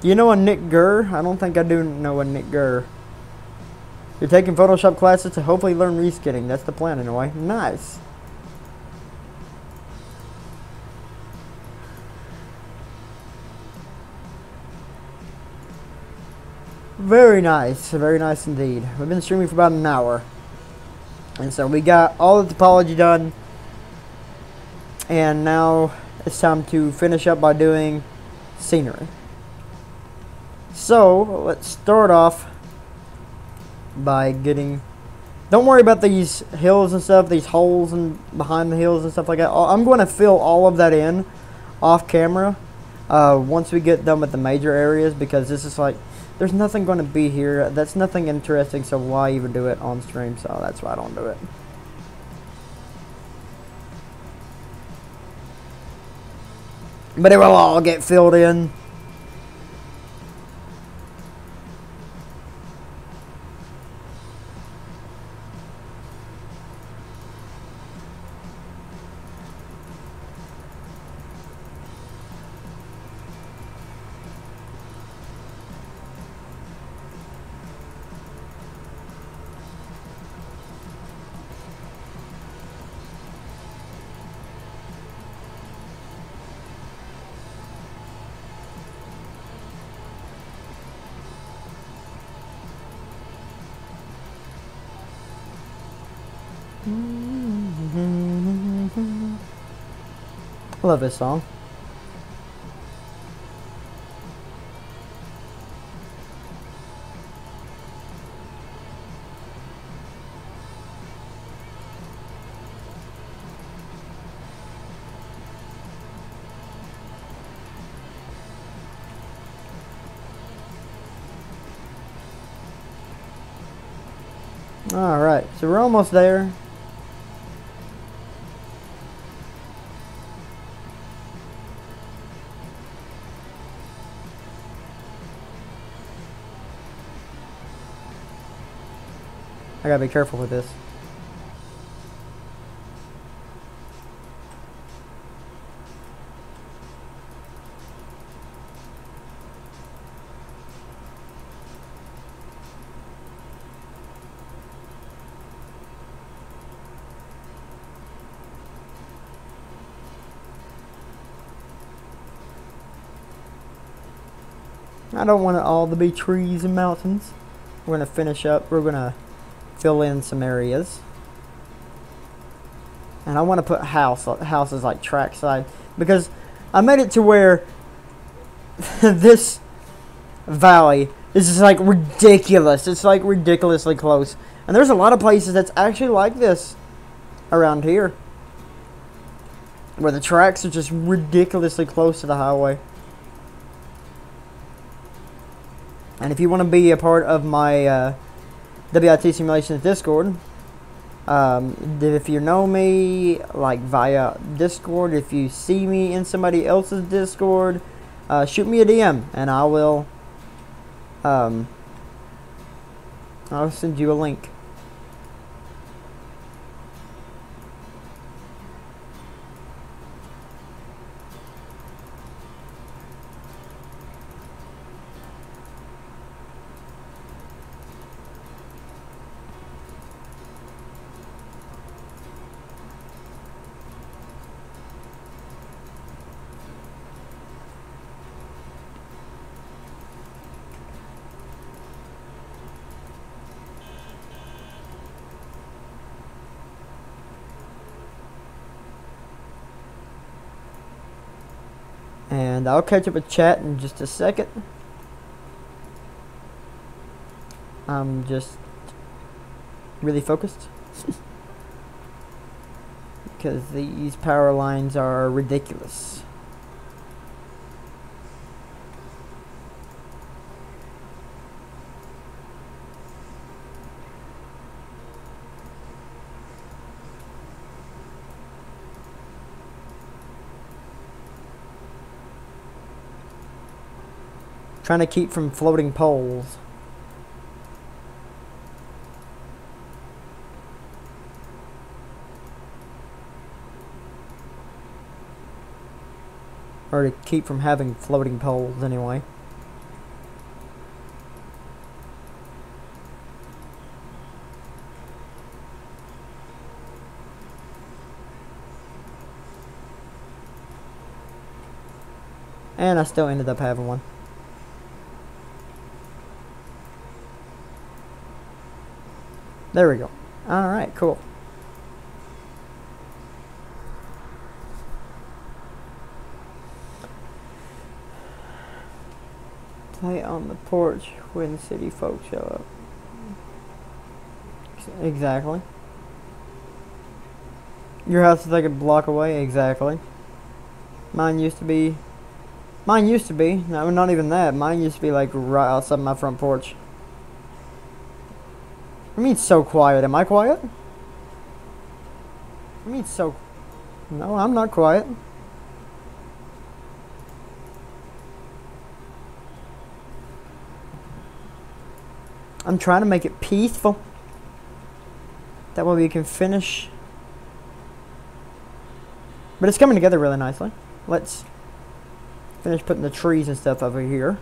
Do you know a Nick Gurr? I don't think I do know a Nick Gurr. You're taking Photoshop classes to hopefully learn reskinning. That's the plan anyway. Nice. Very nice. Very nice indeed. We've been streaming for about an hour. And so we got all the topology done. And now it's time to finish up by doing scenery. So let's start off by getting don't worry about these hills and stuff these holes and behind the hills and stuff like that I'm going to fill all of that in off camera uh, once we get done with the major areas because this is like there's nothing going to be here. That's nothing interesting, so why even do it on stream? So that's why I don't do it. But it will all get filled in. Love this song. Alright, so we're almost there. Gotta be careful with this. I don't want it all to be trees and mountains. We're going to finish up. We're going to fill in some areas. And I want to put house houses like trackside because I made it to where this valley is just like ridiculous. It's like ridiculously close. And there's a lot of places that's actually like this around here. Where the tracks are just ridiculously close to the highway. And if you want to be a part of my uh, WIT Simulations Discord, Um, if you know me, like via Discord, if you see me in somebody else's Discord, uh, shoot me a DM and I will. Um, I'll send you a link. And I'll catch up with chat in just a second. I'm just really focused. because these power lines are ridiculous. Trying to keep from floating poles. Or to keep from having floating poles anyway. And I still ended up having one. There we go. Alright, cool. Play on the porch when city folks show up. Exactly. Your house is like a block away? Exactly. Mine used to be... Mine used to be. No, not even that. Mine used to be like right outside my front porch. I mean so quiet. Am I quiet? I mean so... No, I'm not quiet. I'm trying to make it peaceful. That way we can finish. But it's coming together really nicely. Let's finish putting the trees and stuff over here.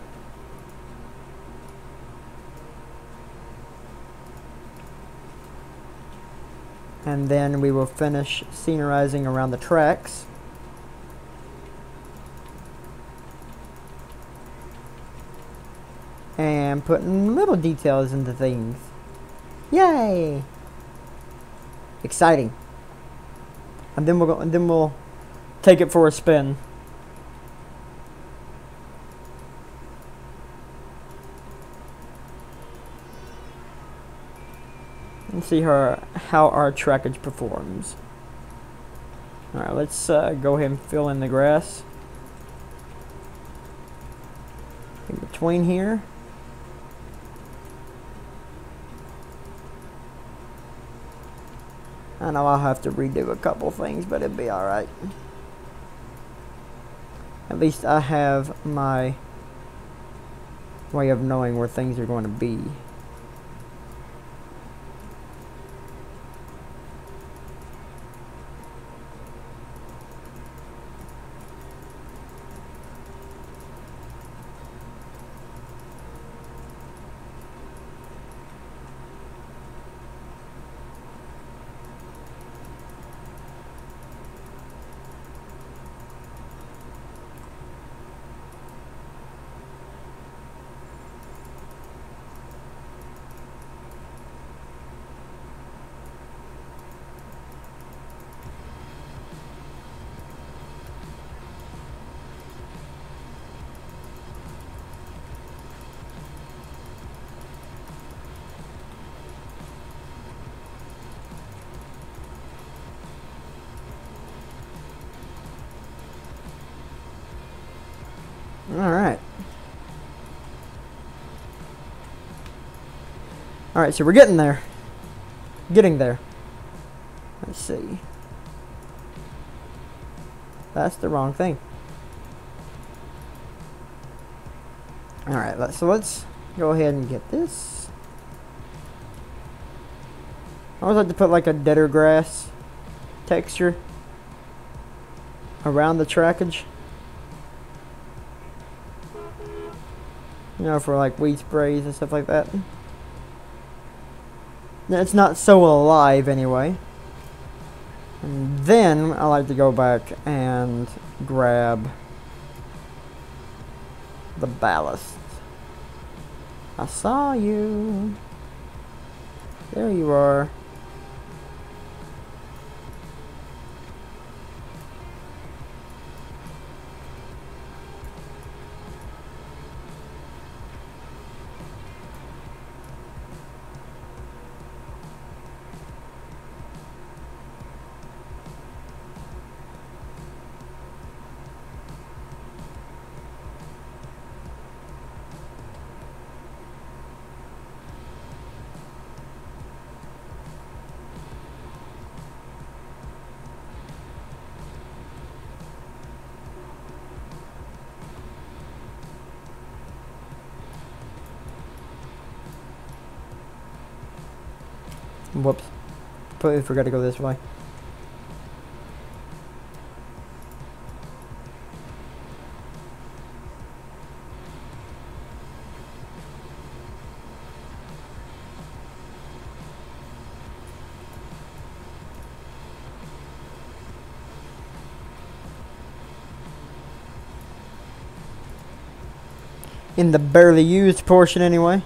And then we will finish scenerizing around the tracks. and putting little details into things. Yay! Exciting. And then we'll go, and then we'll take it for a spin. And see how how our trackage performs. All right, let's uh, go ahead and fill in the grass in between here. I know I'll have to redo a couple things, but it'll be alright. At least I have my way of knowing where things are going to be. Alright, so we're getting there. Getting there. Let's see. That's the wrong thing. Alright, let's, so let's go ahead and get this. I always like to put like a deader grass texture around the trackage. You know, for like weed sprays and stuff like that. It's not so alive anyway. And then I like to go back and grab the ballast. I saw you. There you are. Completely forgot to go this way. In the barely used portion anyway.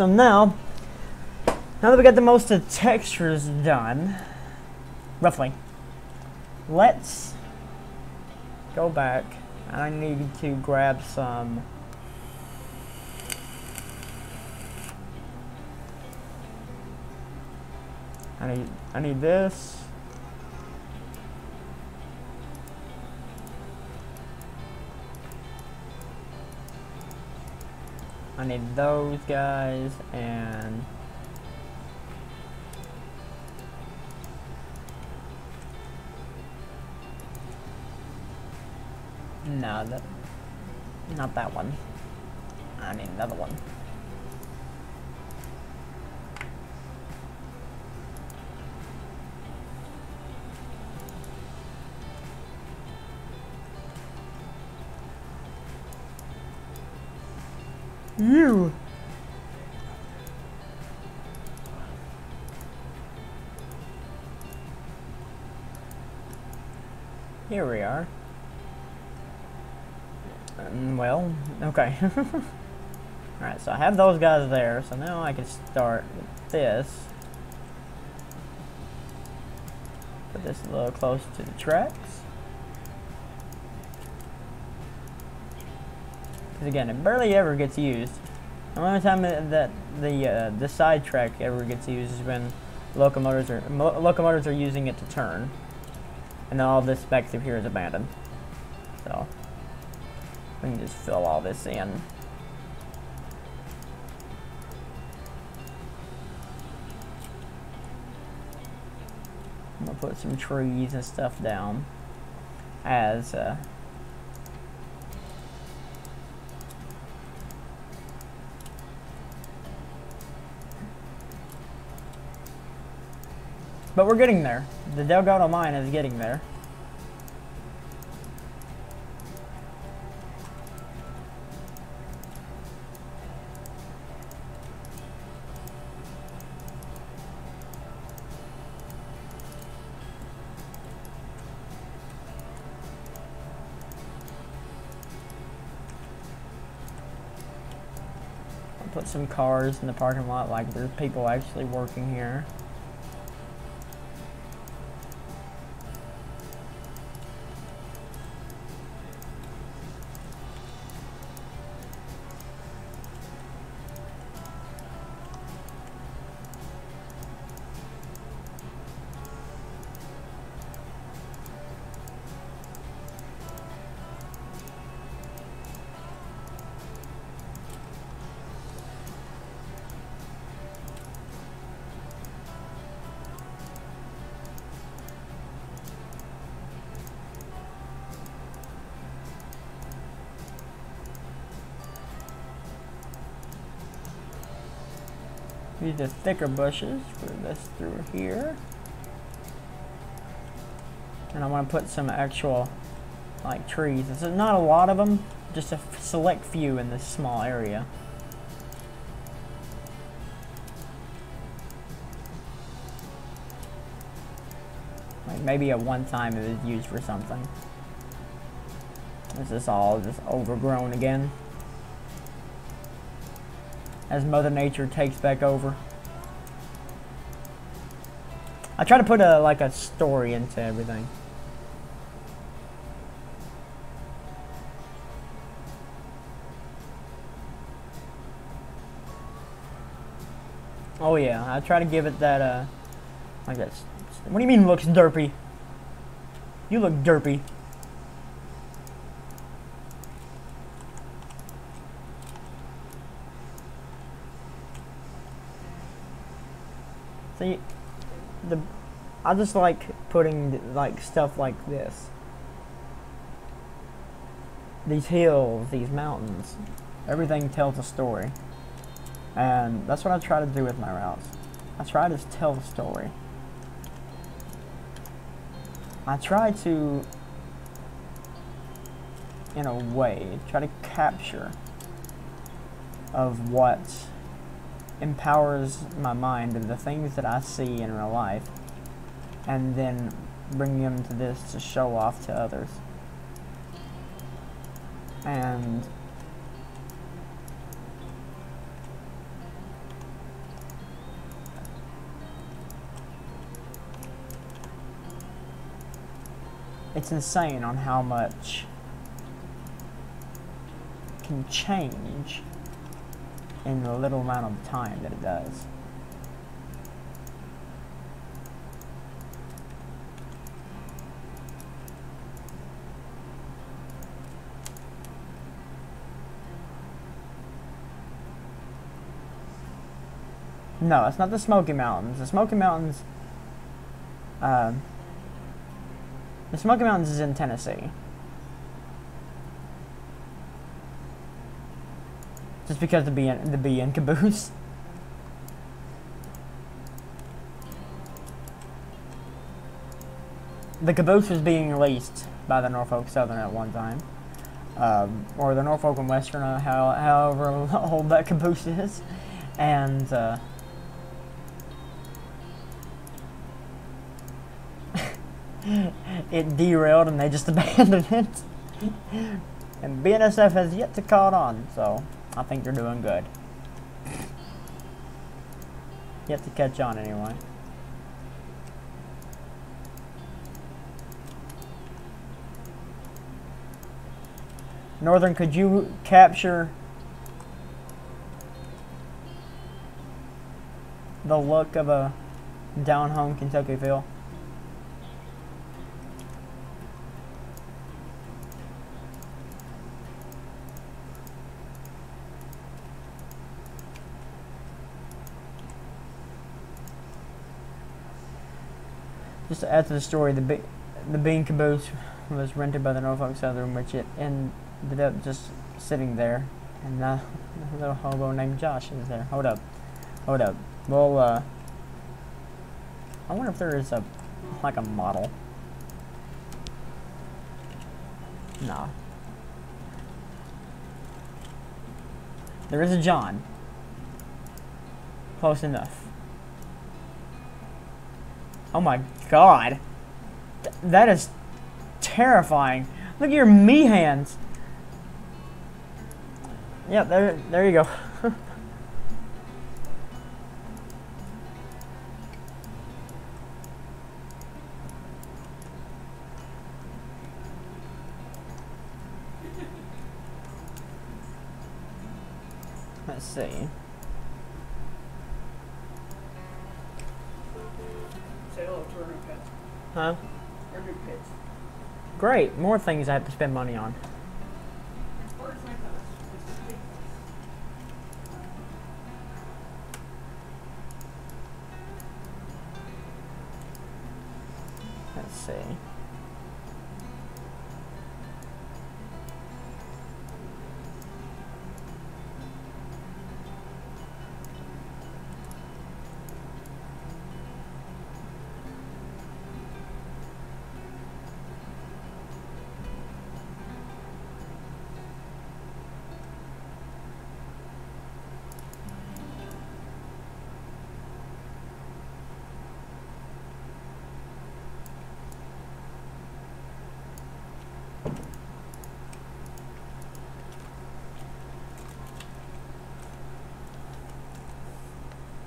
So now, now that we got the most of the textures done, roughly, let's go back. I need to grab some I need I need this. I need those guys and no that not that one. I need another one You. Here we are. Um, well, okay. Alright, so I have those guys there, so now I can start with this. Put this a little closer to the tracks. Because again, it barely ever gets used. The only time that the uh, the side track ever gets used is when locomotives are locomotives are using it to turn, and then all this back through here is abandoned. So we can just fill all this in. I'm gonna put some trees and stuff down as uh, But we're getting there. The Delgado mine is getting there. put some cars in the parking lot like there's people actually working here. The thicker bushes for this through here. And I want to put some actual, like, trees. It's not a lot of them, just a select few in this small area. Like, maybe at one time it was used for something. This is all just overgrown again? As Mother Nature takes back over. I try to put a like a story into everything. Oh yeah, I try to give it that uh like that. What do you mean looks derpy? You look derpy. See, the I just like putting like stuff like this. These hills, these mountains, everything tells a story, and that's what I try to do with my routes. I try to tell the story. I try to, in a way, try to capture of what empowers my mind of the things that I see in real life and then bring them to this to show off to others. And it's insane on how much can change in the little amount of time that it does. No, it's not the Smoky Mountains. The Smoky Mountains. Um, the Smoky Mountains is in Tennessee. Just because the BN, the BN caboose. The caboose was being leased by the Norfolk Southern at one time. Um, or the Norfolk and Western, uh, how, however old that caboose is. And, uh, it derailed and they just abandoned it. and BNSF has yet to caught on, so I think they're doing good. Yet to catch on anyway. Northern, could you capture the look of a down home Kentucky feel? Just to add to the story, the be- the BN caboose was rented by the Norfolk Southern, which it ended up just sitting there, and uh, a little hobo named Josh is there. Hold up, hold up. Well, uh, I wonder if there is a like a model. No. There is a John. Close enough. Oh my god. Th- that is terrifying. Look at your me hands. Yep, there there you go. Huh? Great. More things I have to spend money on. Where's my pets? Let's see.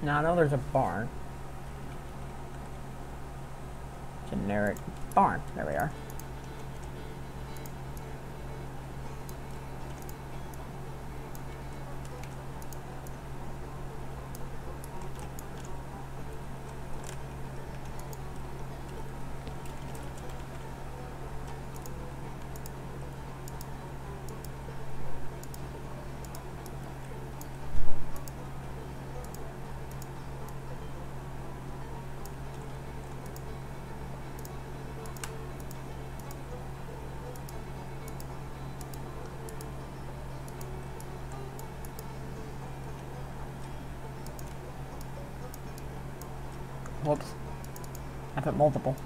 Now I know there's a barn. Generic barn. There we are. I put multiple.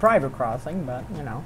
Private crossing, but you know.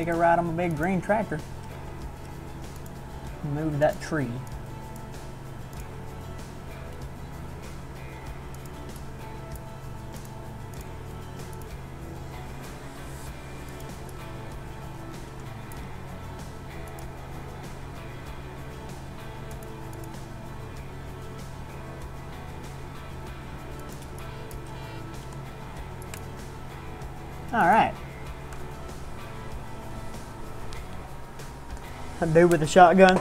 Take a ride on my big green tractor. Move that tree. A dude with a shotgun.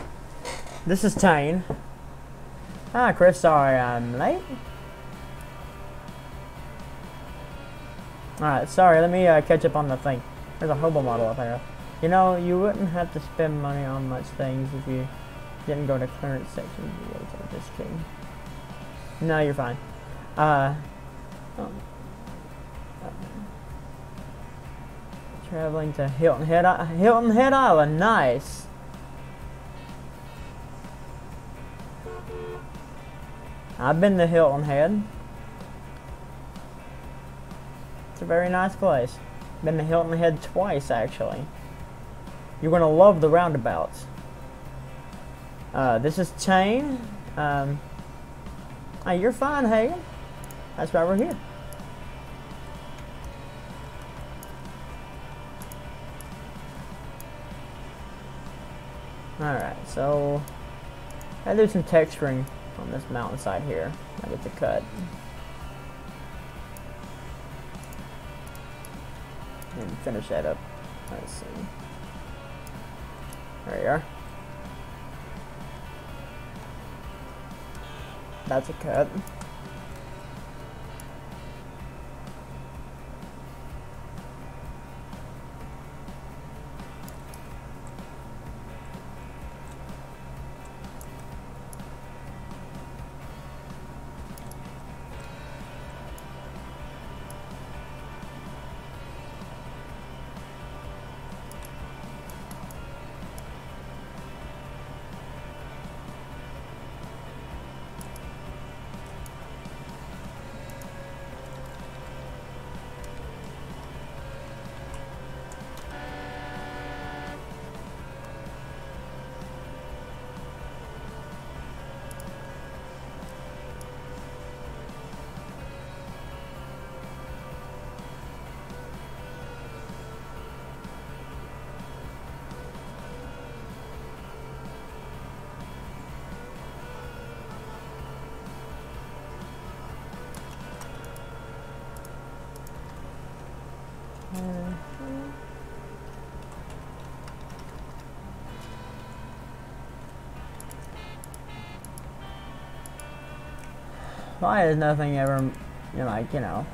This is Tane. Ah, Chris, sorry I'm late. Alright, sorry, let me uh, catch up on the thing. There's a hobo model up there. You know, you wouldn't have to spend money on much things if you didn't go to clearance section. Just kidding. No, you're fine. Uh, um, traveling to Hilton Head, Hilton Head Island. Nice. I've been to Hilton Head. It's a very nice place. Been to Hilton Head twice, actually. You're gonna love the roundabouts. Uh, this is Chain. Um, you're fine, Hagen. That's why we're here. Alright, so I do some texturing on this mountainside here. I get to cut. And finish that up. Let's see. There you are. That's a cut. Why is nothing ever, you know, like, you know.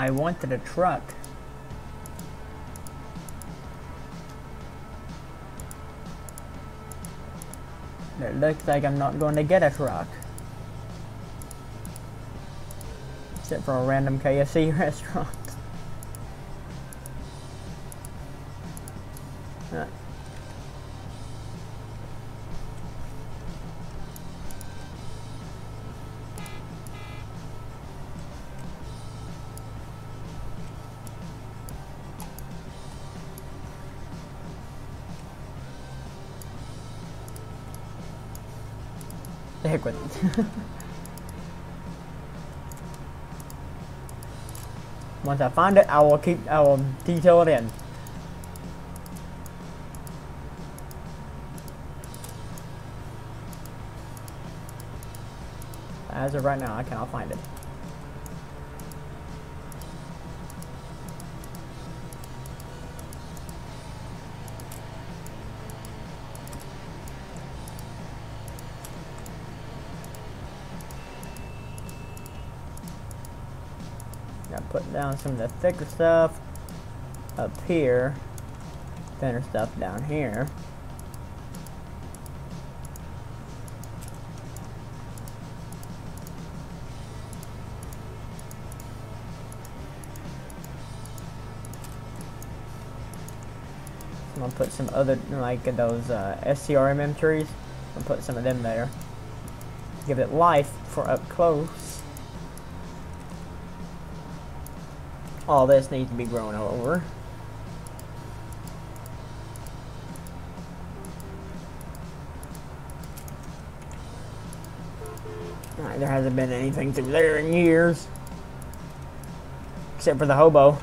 I wanted a truck. It looks like I'm not going to get a truck. Except for a random KFC restaurant. Once I find it, I will keep, I will detail it in. As of right now, I cannot find it. Down some of the thicker stuff up here, thinner stuff down here. I'm gonna put some other, like those uh, SCRMM trees. I'm gonna put some of them there. Give it life for up close. All this needs to be grown over. There hasn't been anything through there in years. Except for the hobo.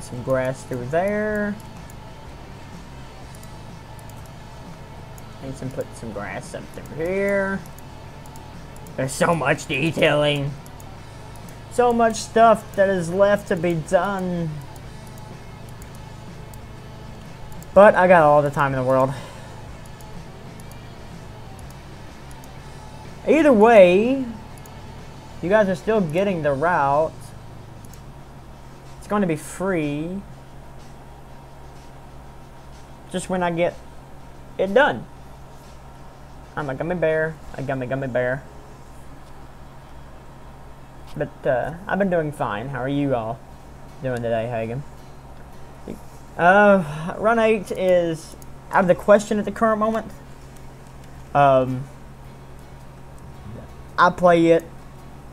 Put some grass through there. And some put some grass up through here. There's so much detailing. So much stuff that is left to be done. But I got all the time in the world. Either way, you guys are still getting the route. Going to be free. Just when I get it done. I'm a gummy bear, a gummy gummy bear. But uh, I've been doing fine. How are you all doing today, Hagen? Uh, Run8 is out of the question at the current moment. Um, I play it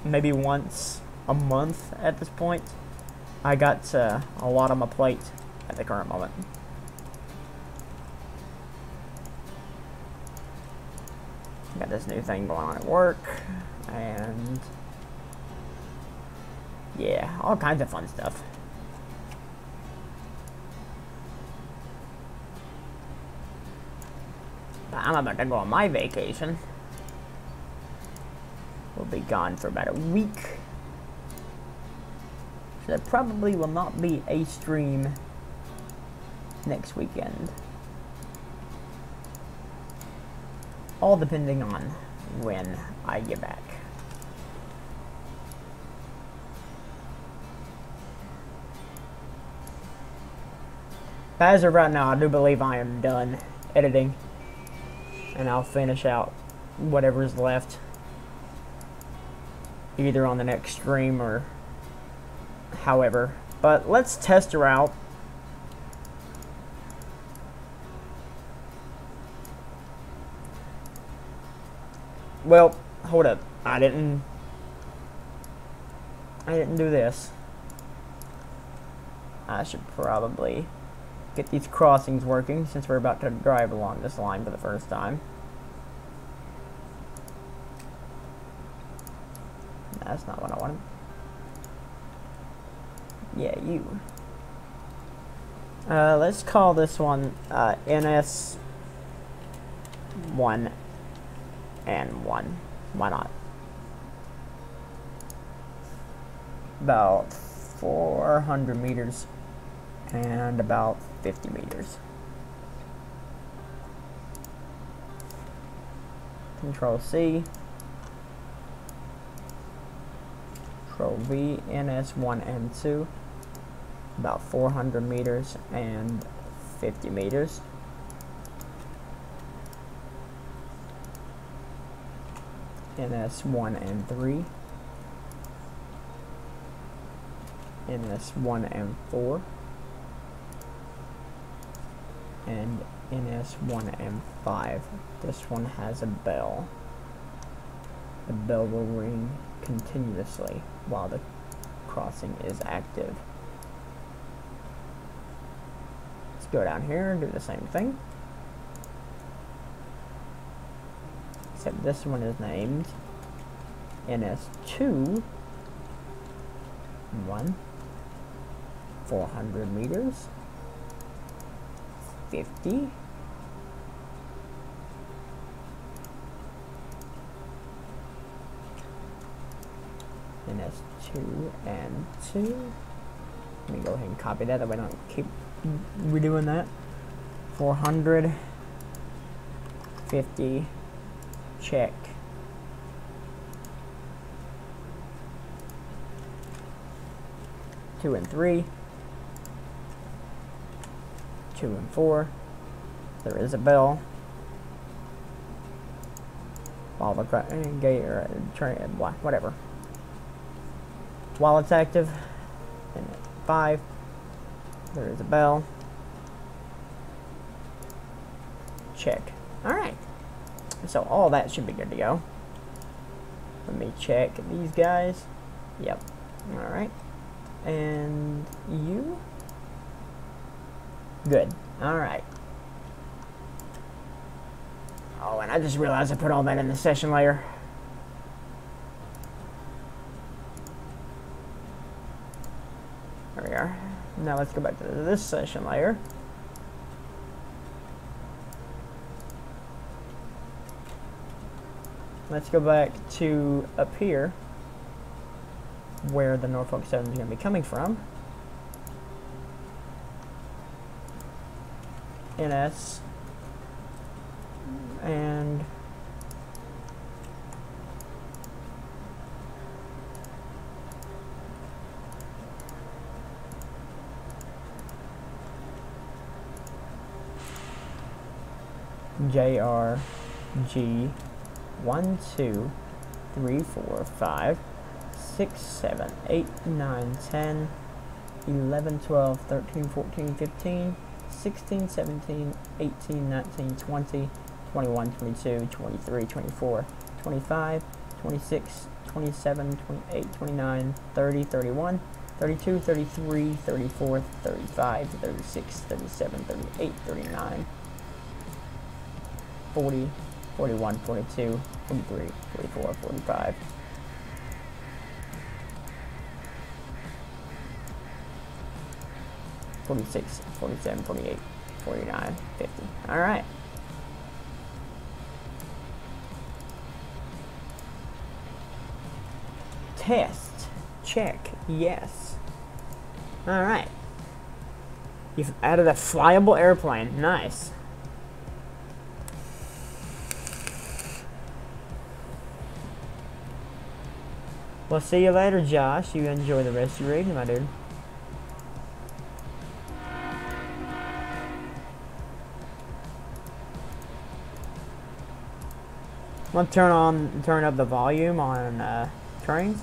maybe once a month at this point. I got uh, a lot on my plate at the current moment. Got this new thing going on at work, and yeah, all kinds of fun stuff. But I'm about to go on my vacation. We'll be gone for about a week. So there probably will not be a stream next weekend. All depending on when I get back. As of right now, I do believe I am done editing. And I'll finish out whatever is left. Either on the next stream or however. But let's test her out. Well, hold up. I didn't... I didn't do this. I should probably get these crossings working since we're about to drive along this line for the first time. That's not what I wanted. Yeah, you. Uh, let's call this one uh, NS 1 and 1. Why not? About 400 meters and about 50 meters. Control C. Control V, NS1 and 2. About 400 meters and 50 meters. NS1 and 3. NS1 and 4 and NS1 and 5. This one has a bell. The bell will ring continuously while the crossing is active. Let's go down here and do the same thing. Except this one is named NS2 1 400 meters. 50 NS2 and 2 let me go ahead and copy that that way I don't keep redoing that? 450 check. Two and three. Two and four. There is a bell. While the eh, gate or uh, train blah, whatever. While it's active. And five there is a bell. Check. All right so all that should be good to go. Let me check these guys. Yep. All right and you? Good. All right oh and i just realized i put all that in the session layer there we are now let's go back to this session layer let's go back to up here where the Norfolk Southern is going to be coming from. NS and JRG one, two, three, four, five, six, seven, eight, nine, ten, eleven, twelve, thirteen, fourteen, fifteen, sixteen, seventeen, eighteen, nineteen, twenty, twenty-one, twenty-two, twenty-three, twenty-four, twenty-five, twenty-six, twenty-seven, twenty-eight, twenty-nine, thirty, thirty-one, thirty-two, thirty-three, thirty-four, thirty-five, thirty-six, thirty-seven, thirty-eight, thirty-nine, forty. 41, 42, 43, 44, 45. Forty-six, forty-seven, forty-eight, forty-nine, fifty. All right. Test. Check. Yes. All right. You've added a flyable airplane. Nice. Well, see you later, Josh. You enjoy the rest of your evening, my dude. Want to turn on, turn up the volume on uh, Trainz?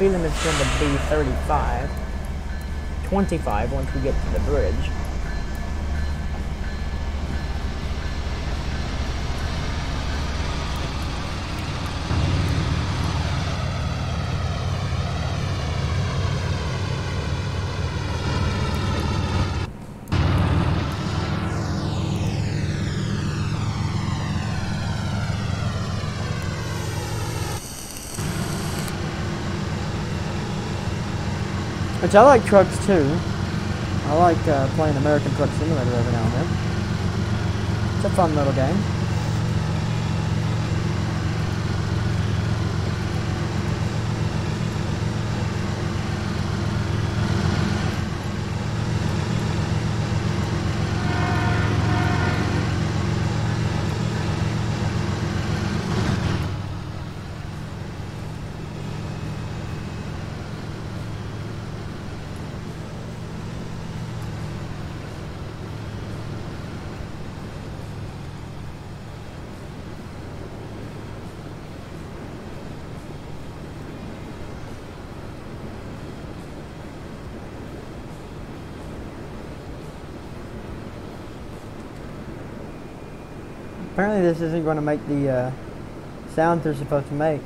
Speed limit's going to be 35. 25 once we get to the bridge. Which I like trucks too. I like uh, playing American Truck Simulator every now and then. It's a fun little game. This isn't going to make the uh, sounds they're supposed to make.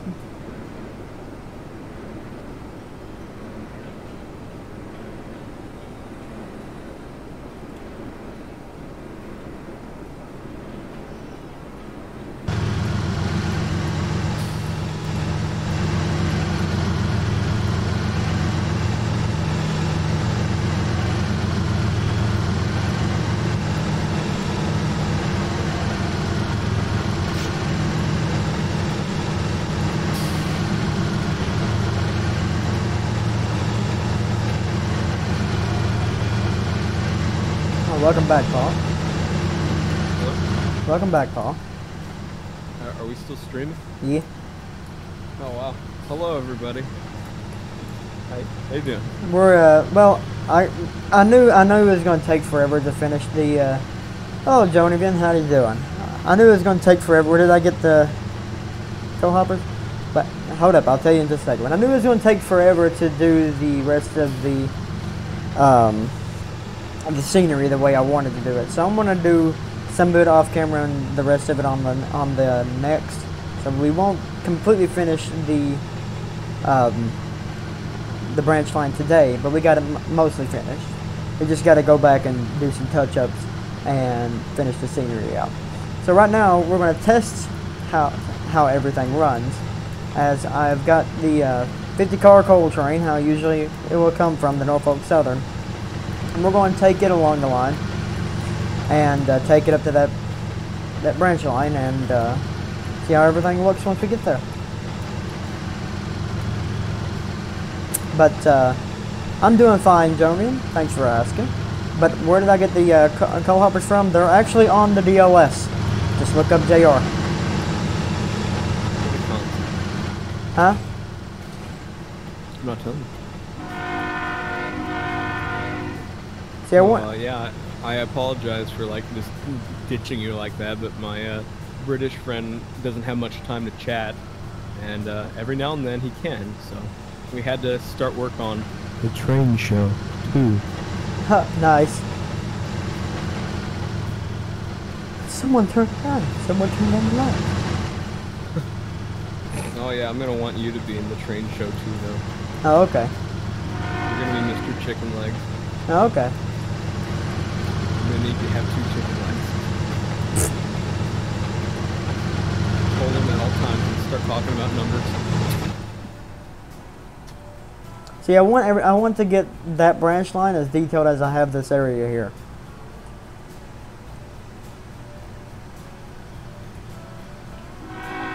Welcome back, Paul. Welcome back, Paul. Are, are we still streaming? Yeah. Oh wow. Hello everybody. How, how you doing? We're uh well I I knew I knew it was gonna take forever to finish the uh Oh Joni Ben, how you doing? I knew it was gonna take forever. Where did I get the co hoppers? But hold up, I'll tell you in just a second. I knew it was gonna take forever to do the rest of the um the scenery the way I wanted to do it. So I'm gonna do some of it off camera and the rest of it on the on the next. So we won't completely finish the um, the branch line today, but we got it mostly finished. We just got to go back and do some touch-ups and finish the scenery out. So right now we're going to test how how everything runs, as I've got the uh, 50 car coal train, how usually it will come from the Norfolk Southern, and we're going to take it along the line and uh, take it up to that that branch line and uh, see how everything looks once we get there. But uh, I'm doing fine, Jonian. Thanks for asking. But where did I get the uh, co- coal hoppers from? They're actually on the DLS. Just look up JR. Huh? I'm not telling you. See, I Well, want. uh, yeah, I apologize for like just ditching you like that, but my uh, British friend doesn't have much time to chat, and uh, every now and then he can. So we had to start work on. The train show, too. Huh, nice. Someone turned on. Someone turned on the light. Oh yeah, I'm gonna want you to be in the train show too, though. Oh, okay. You're gonna be Mr. Chicken Legs. Oh, okay. I'm need you to have two chicken legs. Hold them at all times and start talking about numbers. See, I want every, I want to get that branch line as detailed as I have this area here.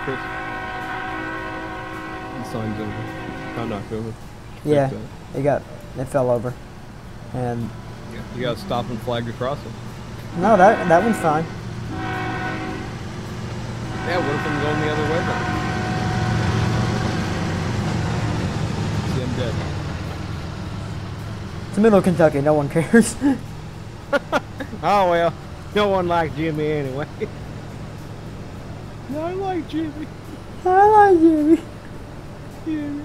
Chris. The sign's over. Got knocked over. Yeah, it got it fell over, and. You gotta stop and flag the crossing. no, that that one's fine. Yeah, what if I'm going the other way then? See, I'm dead. It's the middle of Kentucky. No one cares. Oh well, no one likes Jimmy anyway. I like Jimmy. I like Jimmy. Jimmy.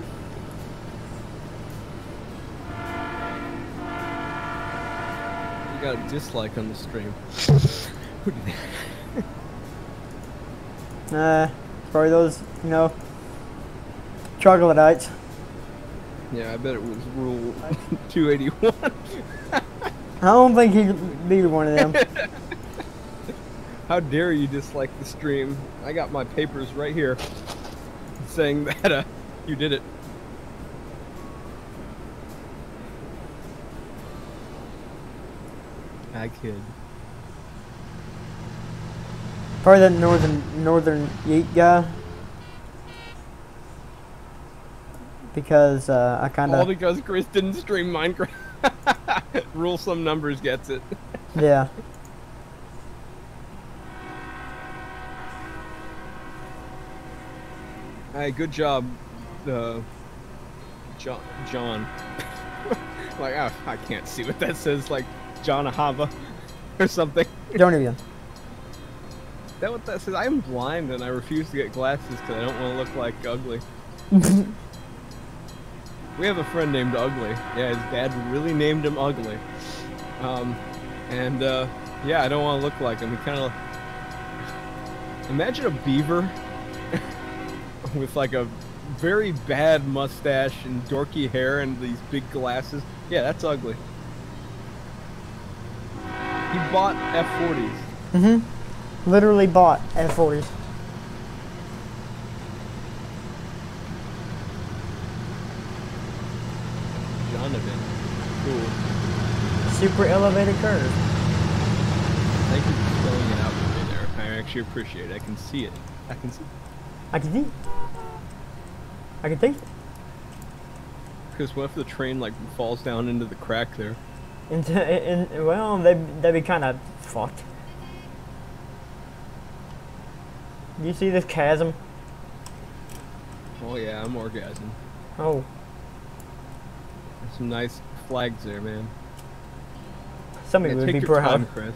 Got a dislike on the stream. Who did that? Uh, probably those, you know, troglodytes. Yeah, I bet it was rule 281. I don't think he'd be one of them. How dare you dislike the stream? I got my papers right here saying that uh, you did it. I could. Probably that northern northern yeet guy. Because uh, I kind of. All of because Chris didn't stream Minecraft. Rule some numbers gets it. yeah. Hey, good job, uh, John. John. like, oh, I can't see what that says. Like, John Ahava or something. Don't even. Is that what that says? I am blind and I refuse to get glasses because I don't want to look like ugly. we have a friend named Ugly. Yeah, his dad really named him Ugly. Um, and uh, yeah, I don't want to look like him. He kind of imagine a beaver with like a very bad mustache and dorky hair and these big glasses. Yeah, that's ugly. He bought F40s. Mm-hmm. Literally bought F40s. Jonathan. Cool. Super elevated curve. Thank you for spelling it out for me there. I actually appreciate it. I can see it. I can see. I can see. I can think. Because what if the train like falls down into the crack there? Into, in, well, they they'd be kind of fucked. You see this chasm? Oh yeah, I'm orgasming. Oh, There's some nice flags there, man. somebody Yeah, would take be your proud. time, Chris.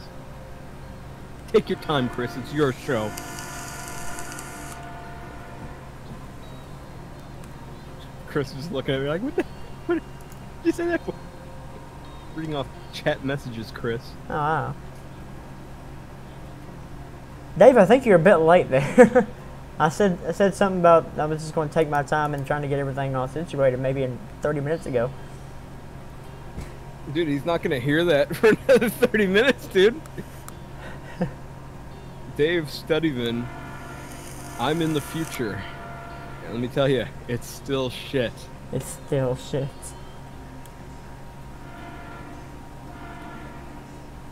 Take your time, Chris. It's your show. Chris is looking at me like, what the, what did you say that for? Reading off chat messages, Chris. Oh, wow. Dave, I think you're a bit late there. I said I said something about I was just going to take my time and trying to get everything all situated maybe in 30 minutes ago. Dude, he's not gonna hear that for another 30 minutes, dude. Dave Studyman, I'm in the future. And let me tell you, it's still shit. It's still shit.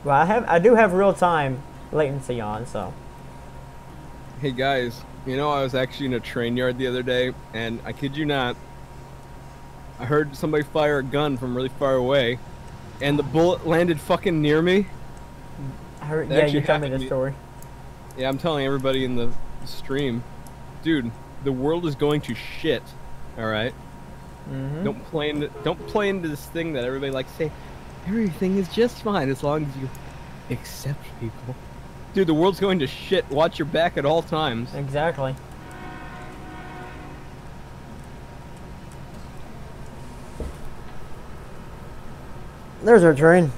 Well, I have I do have real time latency on, so Hey guys, you know I was actually in a train yard the other day, and I kid you not, I heard somebody fire a gun from really far away, and the bullet landed fucking near me. I heard, That yeah, you told me the story. Yeah, I'm telling everybody in the stream, dude, the world is going to shit. All right? hmm Don't play into don't play into this thing that everybody likes to say. Everything is just fine as long as you accept people. Dude, the world's going to shit. Watch your back at all times. Exactly. There's our train.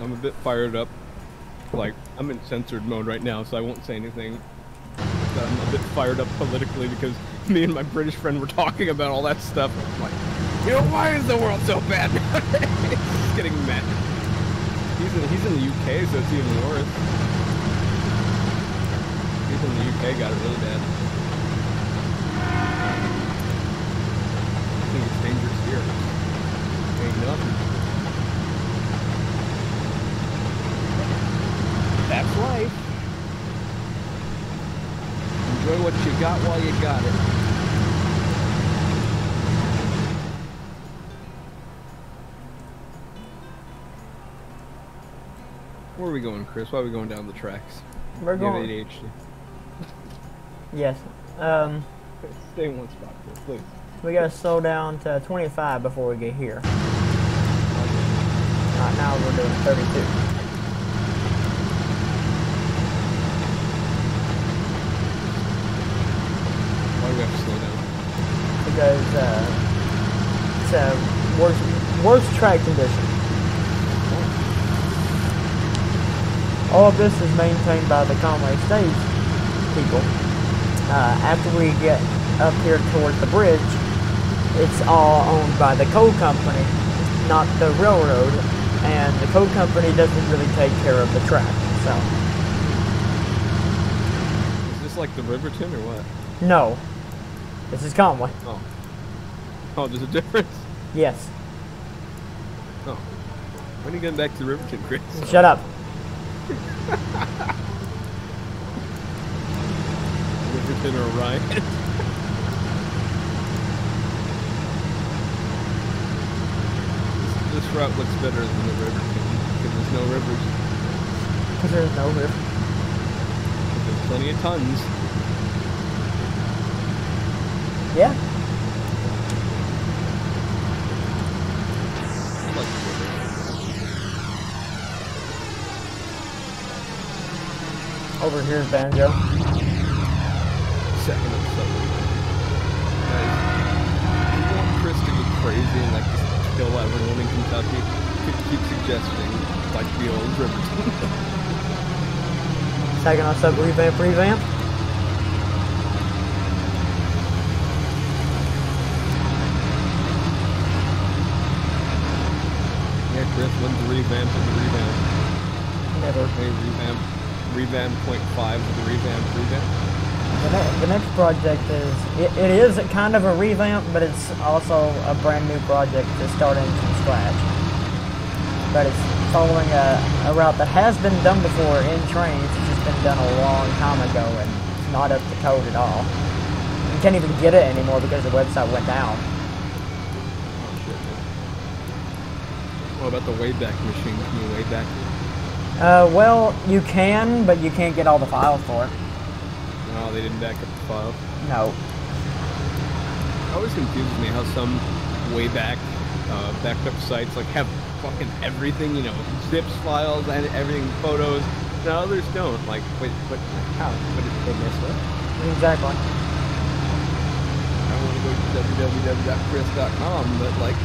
I'm a bit fired up. Like, I'm in censored mode right now, so I won't say anything. But I'm a bit fired up politically because me and my British friend were talking about all that stuff. Like, you know, why is the world so bad? Just getting mad. He's in, he's in the UK, so it's even worse. He's in the UK, got it really bad. I think it's dangerous here. Ain't nothing. That's life. Enjoy what you got while you got it. Where are we going, Chris? Why are we going down the tracks? We're You have going. ADHD. Yes. Um, Stay in one spot, Chris, please. we gotta slow down to 25 before we get here. Right now we're doing 32. Why do we have to slow down? because uh, it's a worst, track condition. All of this is maintained by the Conway Staves people. Uh, after we get up here towards the bridge, it's all owned by the coal company, not the railroad, and the coal company doesn't really take care of the track. So, Is this like the Riverton or what? no, this is Conway. Oh. Oh, there's a difference? Yes. When are you getting back to Riverton, Chris? shut up. Riverton or Ryan? this, this route looks better than the Riverton because there's no rivers. Because there's no river. There's plenty of tons. Yeah. Over here Banjo. Second of Southern. Guys, you want Chris to go crazy and like just kill everyone in Kentucky? Keep, suggesting like the old Riverton. Taking us up revamp, revamp. Yeah, Chris, when's the revamp of the revamp? Never. Hey, revamp, revamp point five of the revamp, revamp. The, ne- the next project is it, it is kind of a revamp, but it's also a brand new project to starting from scratch. But it's following a, a route that has been done before in Trainz. It's just been done a long time ago and not up to code at all. You can't even get it anymore because the website went down. Oh shit. What about the Wayback Machine? Can you Wayback? Uh, well, you can, but you can't get all the files for it. No, they didn't back up the file. No. It always confuses me how some Wayback uh, backed up sites like have fucking everything, you know, zips files and everything, photos. Now others don't. Like, wait, but how? What did they miss it? Exactly. I want to go to www.chris.com, but like,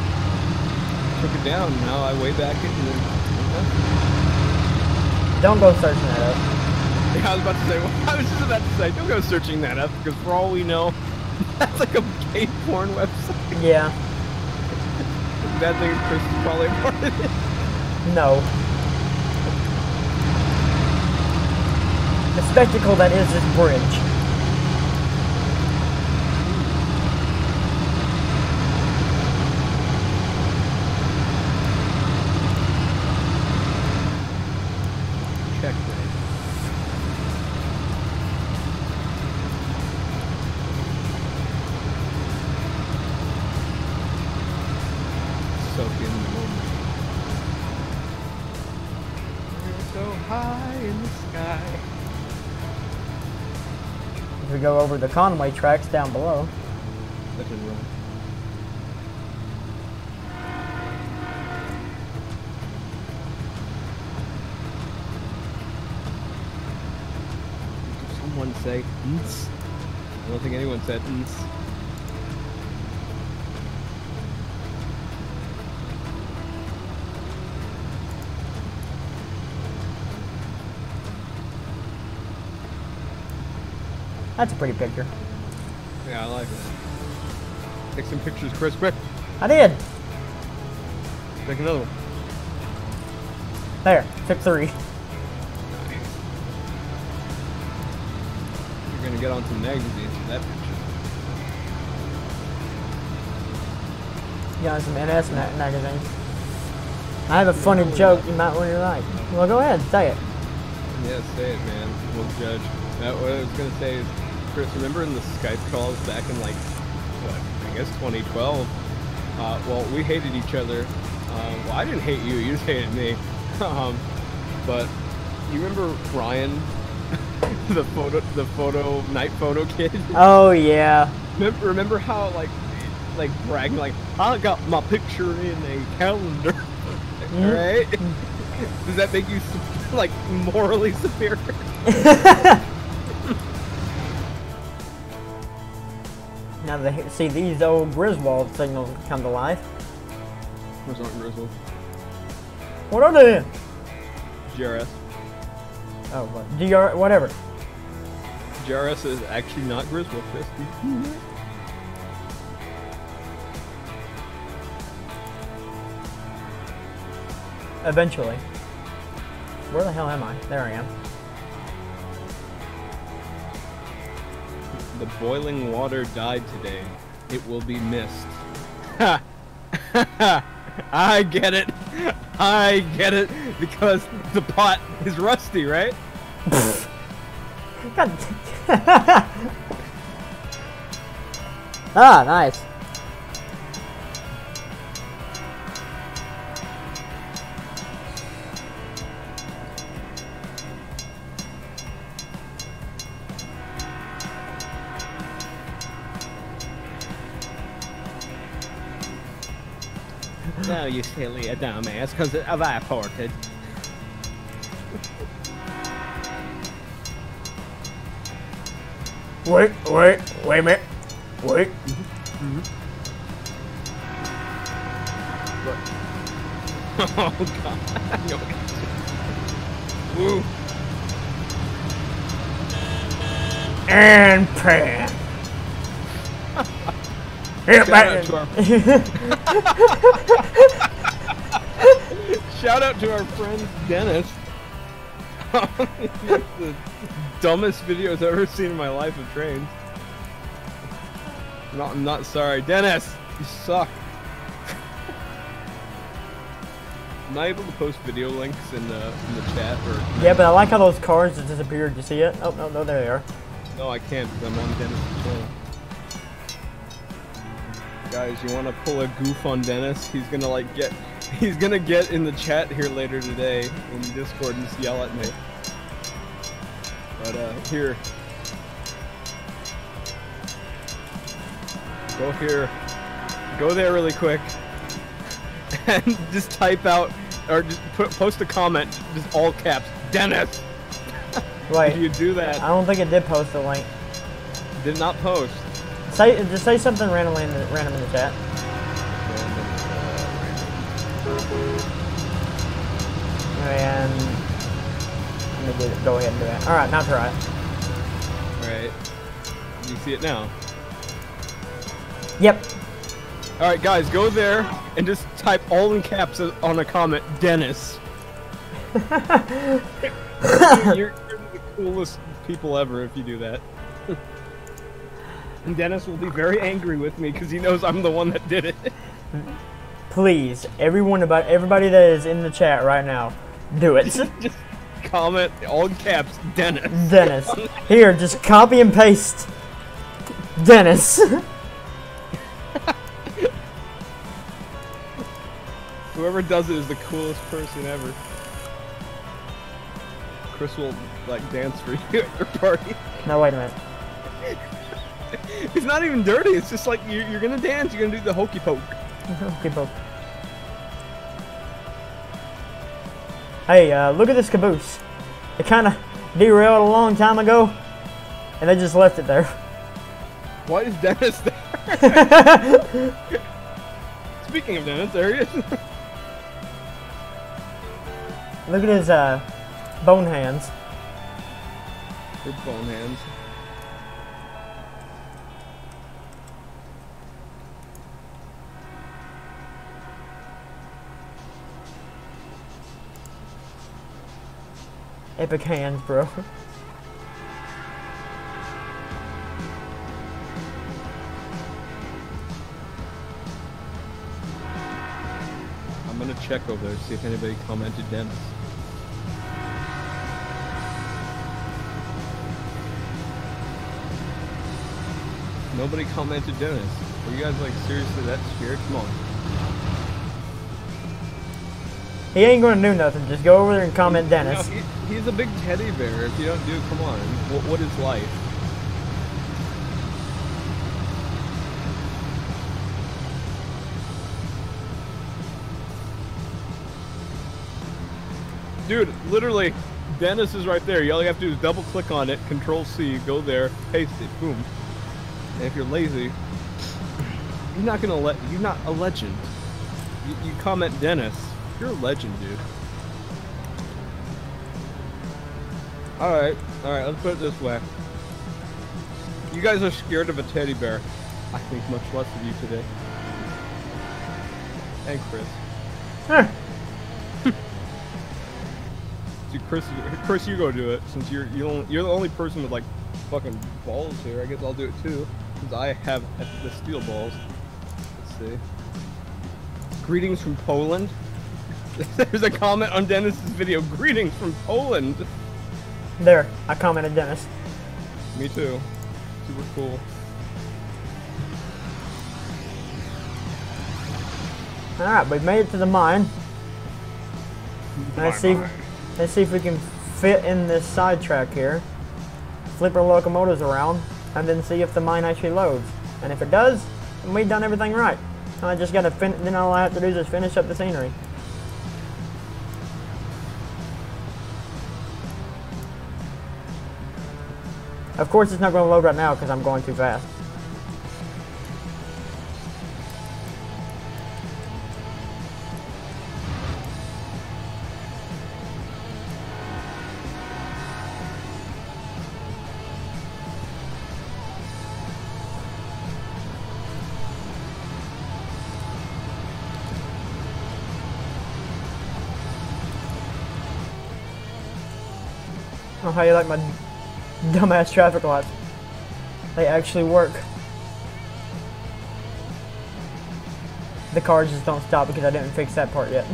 took it down. Now I way back it and then. Don't go searching that up. Yeah, I was about to say. Well, I was just about to say, don't go searching that up because for all we know, that's like a gay porn website. Yeah. Bad thing is Chris is probably part of it. No. The spectacle that is this bridge. Over the Conway tracks down below. That didn't run. Did someone say "ns"? I don't think anyone said "ns." That's a pretty picture. Yeah, I like it. Take some pictures, Chris. Quick, I did. take another one. There. Took three. You're gonna get on some magazines for that picture. You got some NS ma- magazine. I have a funny joke you might want to like. Well, go ahead. Say it. Yeah, say it, man. We'll judge. Uh, what I was gonna say is, Chris, remember in the Skype calls back in like, what, I guess 2012? Uh, well, we hated each other. Um, well, I didn't hate you. You just hated me. um, but you remember Ryan, the photo, the photo night photo kid? Oh, yeah. remember, remember how like, like bragging like, I got my picture in a calendar, right? Does that make you like morally superior? Now they see these old Griswold signals come to life. Where's Martin Griswold? What are they? GRS. Oh, what? GR, whatever. GRS is actually not Griswold. Eventually. Where the hell am I? There I am. The boiling water died today. It will be missed. Ha! I get it. I get it because the pot is rusty, right? God. ah, nice. No, you silly a dumbass, because it evaporated. Wait, wait, wait a minute. Wait. Mm-hmm. oh god. Woo. and pan. Shout out to our Shout out to our friend Dennis. the dumbest videos I've ever seen in my life of trains. Not, I'm not sorry, Dennis. You suck. I'm not able to post video links in the in the chat or Yeah, but I like how those cars just disappeared. You see it? Oh, no, no, there they are. no, I can't because I'm on Dennis' channel. Guys, you want to pull a goof on Dennis? He's gonna like get, he's gonna get in the chat here later today in Discord and just yell at me. But uh, here, go here, go there really quick, and just type out or just put, post a comment, just all caps, Dennis. If Wait, you do that, I don't think it did post the link. did not post. Say, just say something randomly in the random in the chat. And let me do it. Go ahead and do it. All right, now try it. Alright. You see it now. Yep. Alright, guys, go there and just type all in caps on a comment, Dennis. you're, you're the coolest people ever if you do that. And Dennis will be very angry with me because he knows I'm the one that did it. Please, everyone about everybody that is in the chat right now, do it. just comment all caps, Dennis. Dennis. Here, just copy and paste. Dennis. Whoever does it is the coolest person ever. Chris will like dance for you at your party. no, wait a minute. It's not even dirty. It's just like you're, you're gonna dance. You're gonna do the hokey poke. Okay, both. Hey, uh, look at this caboose. It kind of derailed a long time ago, and they just left it there. Why is Dennis there? Speaking of Dennis, there he is. Look at his uh, bone hands. With bone hands. Epic hands, bro. I'm gonna check over there see if anybody commented Dennis. Nobody commented Dennis. Are you guys like seriously that scared? Come on. He ain't gonna do nothing. Just go over there and comment Dennis. No, he, he's a big teddy bear. If you don't do it, come on. What, what is life? Dude, literally, Dennis is right there. All you have to do is double click on it, Control C, go there, paste it, boom. And if you're lazy, you're not gonna let. You're not a legend. You, you comment Dennis, you're a legend, dude. Alright, alright, let's put it this way. You guys are scared of a teddy bear. I think much less of you today. And Chris. Huh. See, Chris, Chris, you go do it since you're you're the only person with like fucking balls here. I guess I'll do it too, since I have the steel balls. Let's see. Greetings from Poland. There's a comment on Dennis's video. Greetings from Poland. There, I commented Dennis. Me too. Super cool. All right, we've made it to the mine. Let's see. Let's see if we can fit in this sidetrack here. Flip our locomotives around, and then see if the mine actually loads. And if it does, then we've done everything right. And I just gotta fin. Then all I have to do is just finish up the scenery. Of course it's not going to load right now because I'm going too fast. Oh, how you like my dumbass traffic lights? They actually work. The cars just don't stop because I didn't fix that part yet.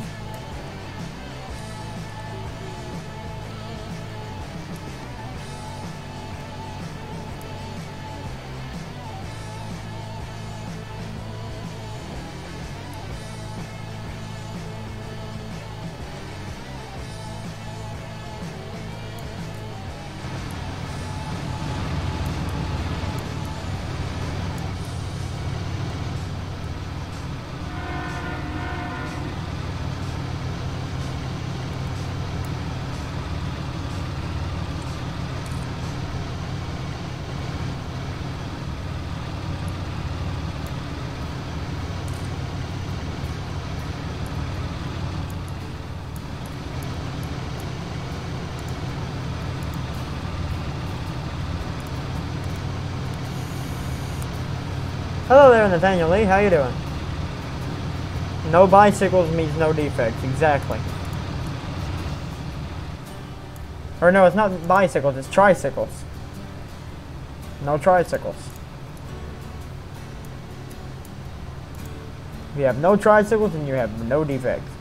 Hello there, Nathaniel Lee. How you doing? No bicycles means no defects. Exactly. Or no, it's not bicycles. It's tricycles. No tricycles. If you have no tricycles, then you have no defects.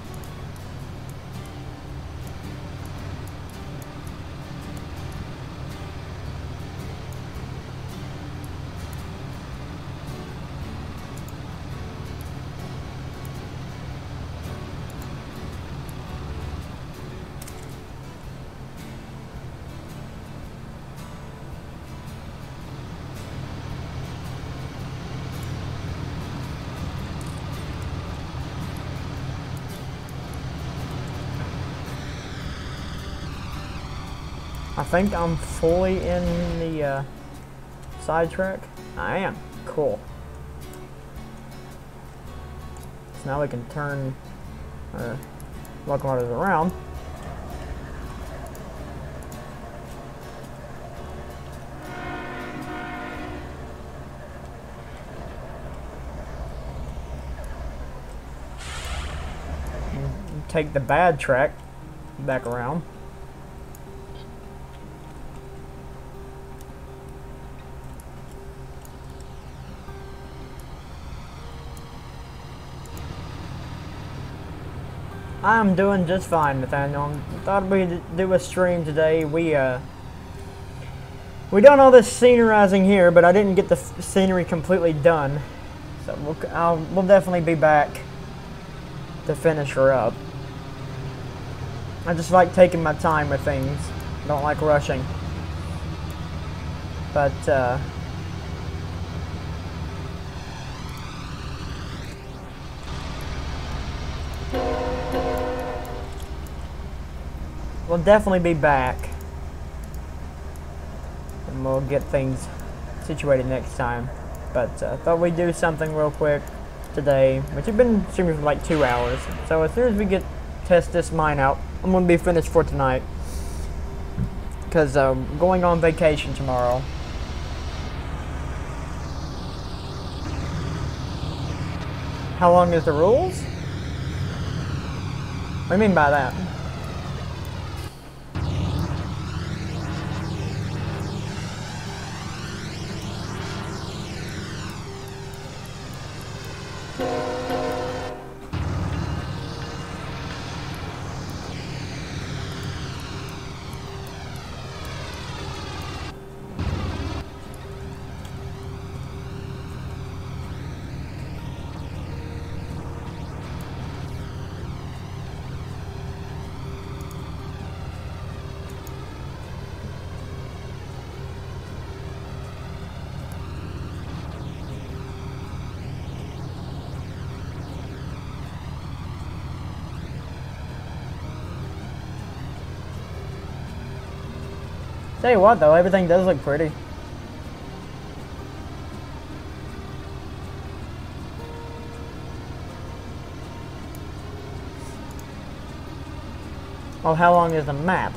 Think I'm fully in the uh, sidetrack. I am. Cool. So now we can turn our locomotives around. Take the bad track back around. I'm doing just fine, Nathaniel. Thought we'd do a stream today. We uh, we done all this scenerizing here, but I didn't get the scenery completely done. So we'll, I'll, we'll definitely be back to finish her up. I just like taking my time with things. Don't like rushing. But uh, we'll definitely be back. And we'll get things situated next time. But uh, thought we'd do something real quick today, which have been streaming for like two hours. So as soon as we get test this mine out, I'm gonna be finished for tonight. Cause I'm going on vacation tomorrow. How long is the rules? What do you mean by that? Tell you what though, everything does look pretty. Oh, how long is the map?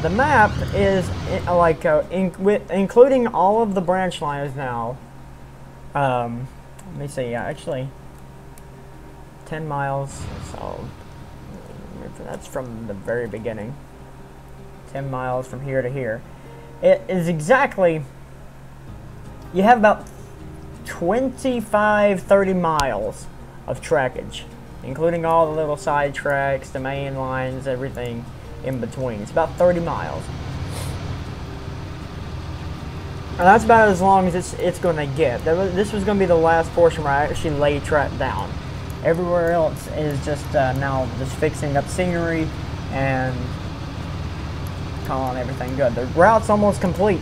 The map is uh, like uh, in, with, including all of the branch lines now. Um, let me see. Yeah actually, ten miles. So that's from the very beginning. 10 miles from here to here. It is exactly, you have about 25, 30 miles of trackage, including all the little side tracks, the main lines, everything in between. It's about 30 miles. And that's about as long as it's, it's going to get. Was- This was going to be the last portion where I actually lay track down. Everywhere else is just uh, now just fixing up scenery and calling everything good. The route's almost complete.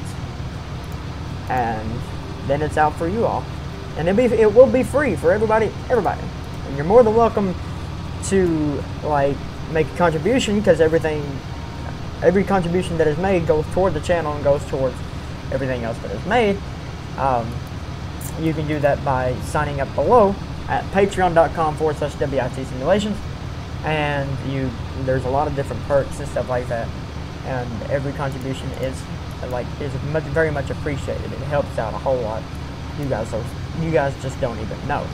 And then it's out for you all. And it'll be, it will be free for everybody, everybody. And you're more than welcome to like make a contribution because everything, every contribution that is made goes toward the channel and goes towards everything else that is made. Um, you can do that by signing up below at patreon.com forward slash WIT simulations. And you, there's a lot of different perks and stuff like that. And every contribution is like is much, very much appreciated. It helps out a whole lot. You guys are, you guys just don't even know.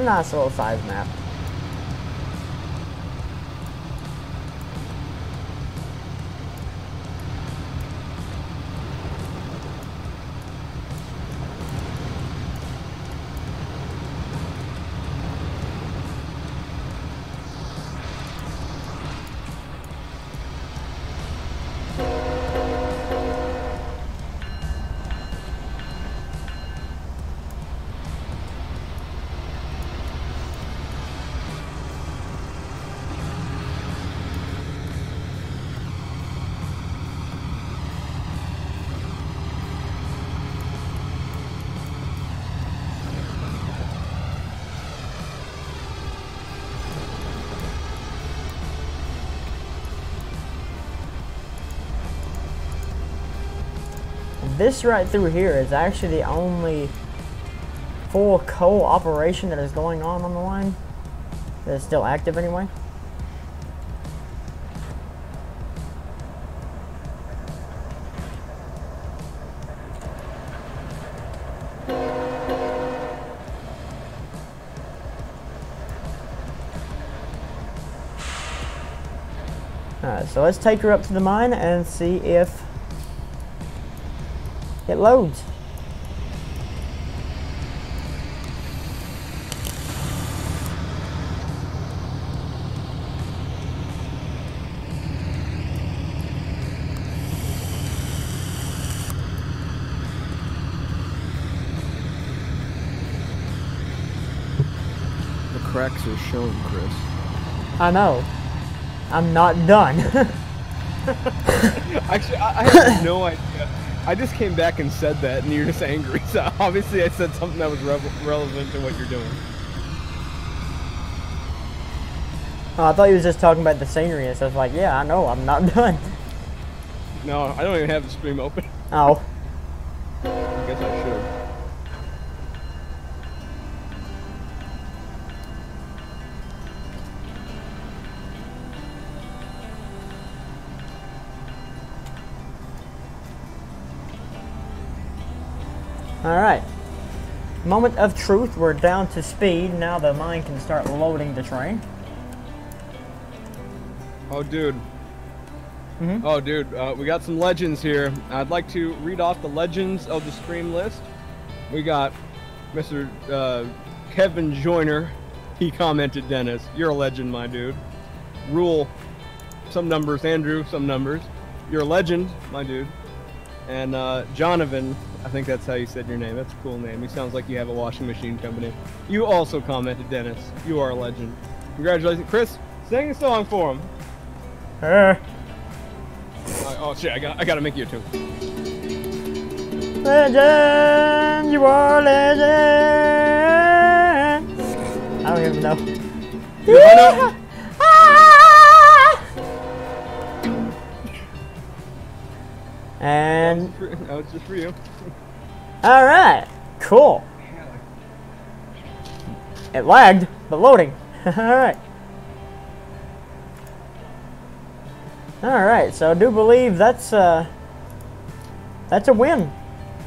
A nice little size map. This right through here is actually the only full coal operation that is going on on the line. That is still active anyway. Alright, so let's take her up to the mine and see if loads. The cracks are showing, Chris. I know. I'm not done. Actually, I, I have no idea. I just came back and said that, and you're just angry. So obviously, I said something that was rev- relevant to what you're doing. oh, I thought he was just talking about the scenery and stuff. Like, yeah, I know, I'm not done. No, I don't even have the stream open. Oh, all right. Moment of truth. We're down to speed. Now the mine can start loading the train. Oh, dude. Mhm. Oh, dude. Uh, we got some legends here. I'd like to read off the legends of the stream list. We got Mr. Uh, Kevin Joyner. He commented, Dennis, you're a legend, my dude. Rule, some numbers. Andrew, some numbers. You're a legend, my dude. And uh, Jonovan, I think that's how you said your name. That's a cool name. He sounds like you have a washing machine company. You also commented, Dennis. You are a legend. Congratulations. Chris, sing a song for him. Uh, Uh, oh shit! I got I gotta make you a tune. legend, you are a legend. I don't even know. I know. Ah! And That was just for you. All right, cool. It lagged, but loading. All right. All right, so I do believe that's uh that's a win.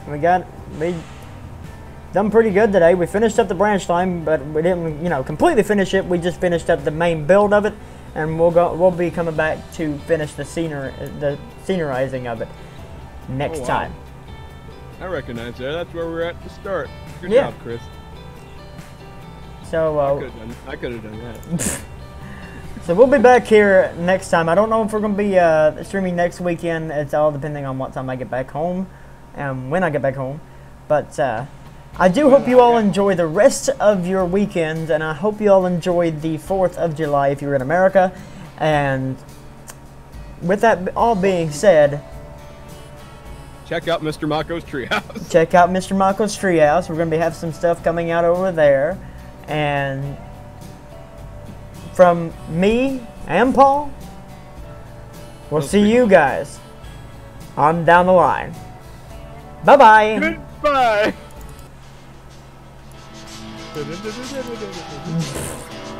We got we done pretty good today. We finished up the branch line, but we didn't, you know, completely finish it. We just finished up the main build of it, and we'll go. We'll be coming back to finish the scenery, the scenerizing of it next Oh, wow. time. I recognize that. That's where we were at to start. Good Yeah. job, Chris. So I uh, could have done, I could have done that. So we'll be back here next time. I don't know if we're going to be uh, streaming next weekend. It's all depending on what time I get back home and when I get back home. But uh, I do hope you all enjoy the rest of your weekend, and I hope you all enjoyed the 4th of July if you're in America. And with that all being said, Check out Mr. Mako's treehouse. check out Mr. Mako's Treehouse. We're going to have some stuff coming out over there. And from me and Paul, we'll Those see you guys on down the line. Bye bye. Goodbye.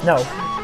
No.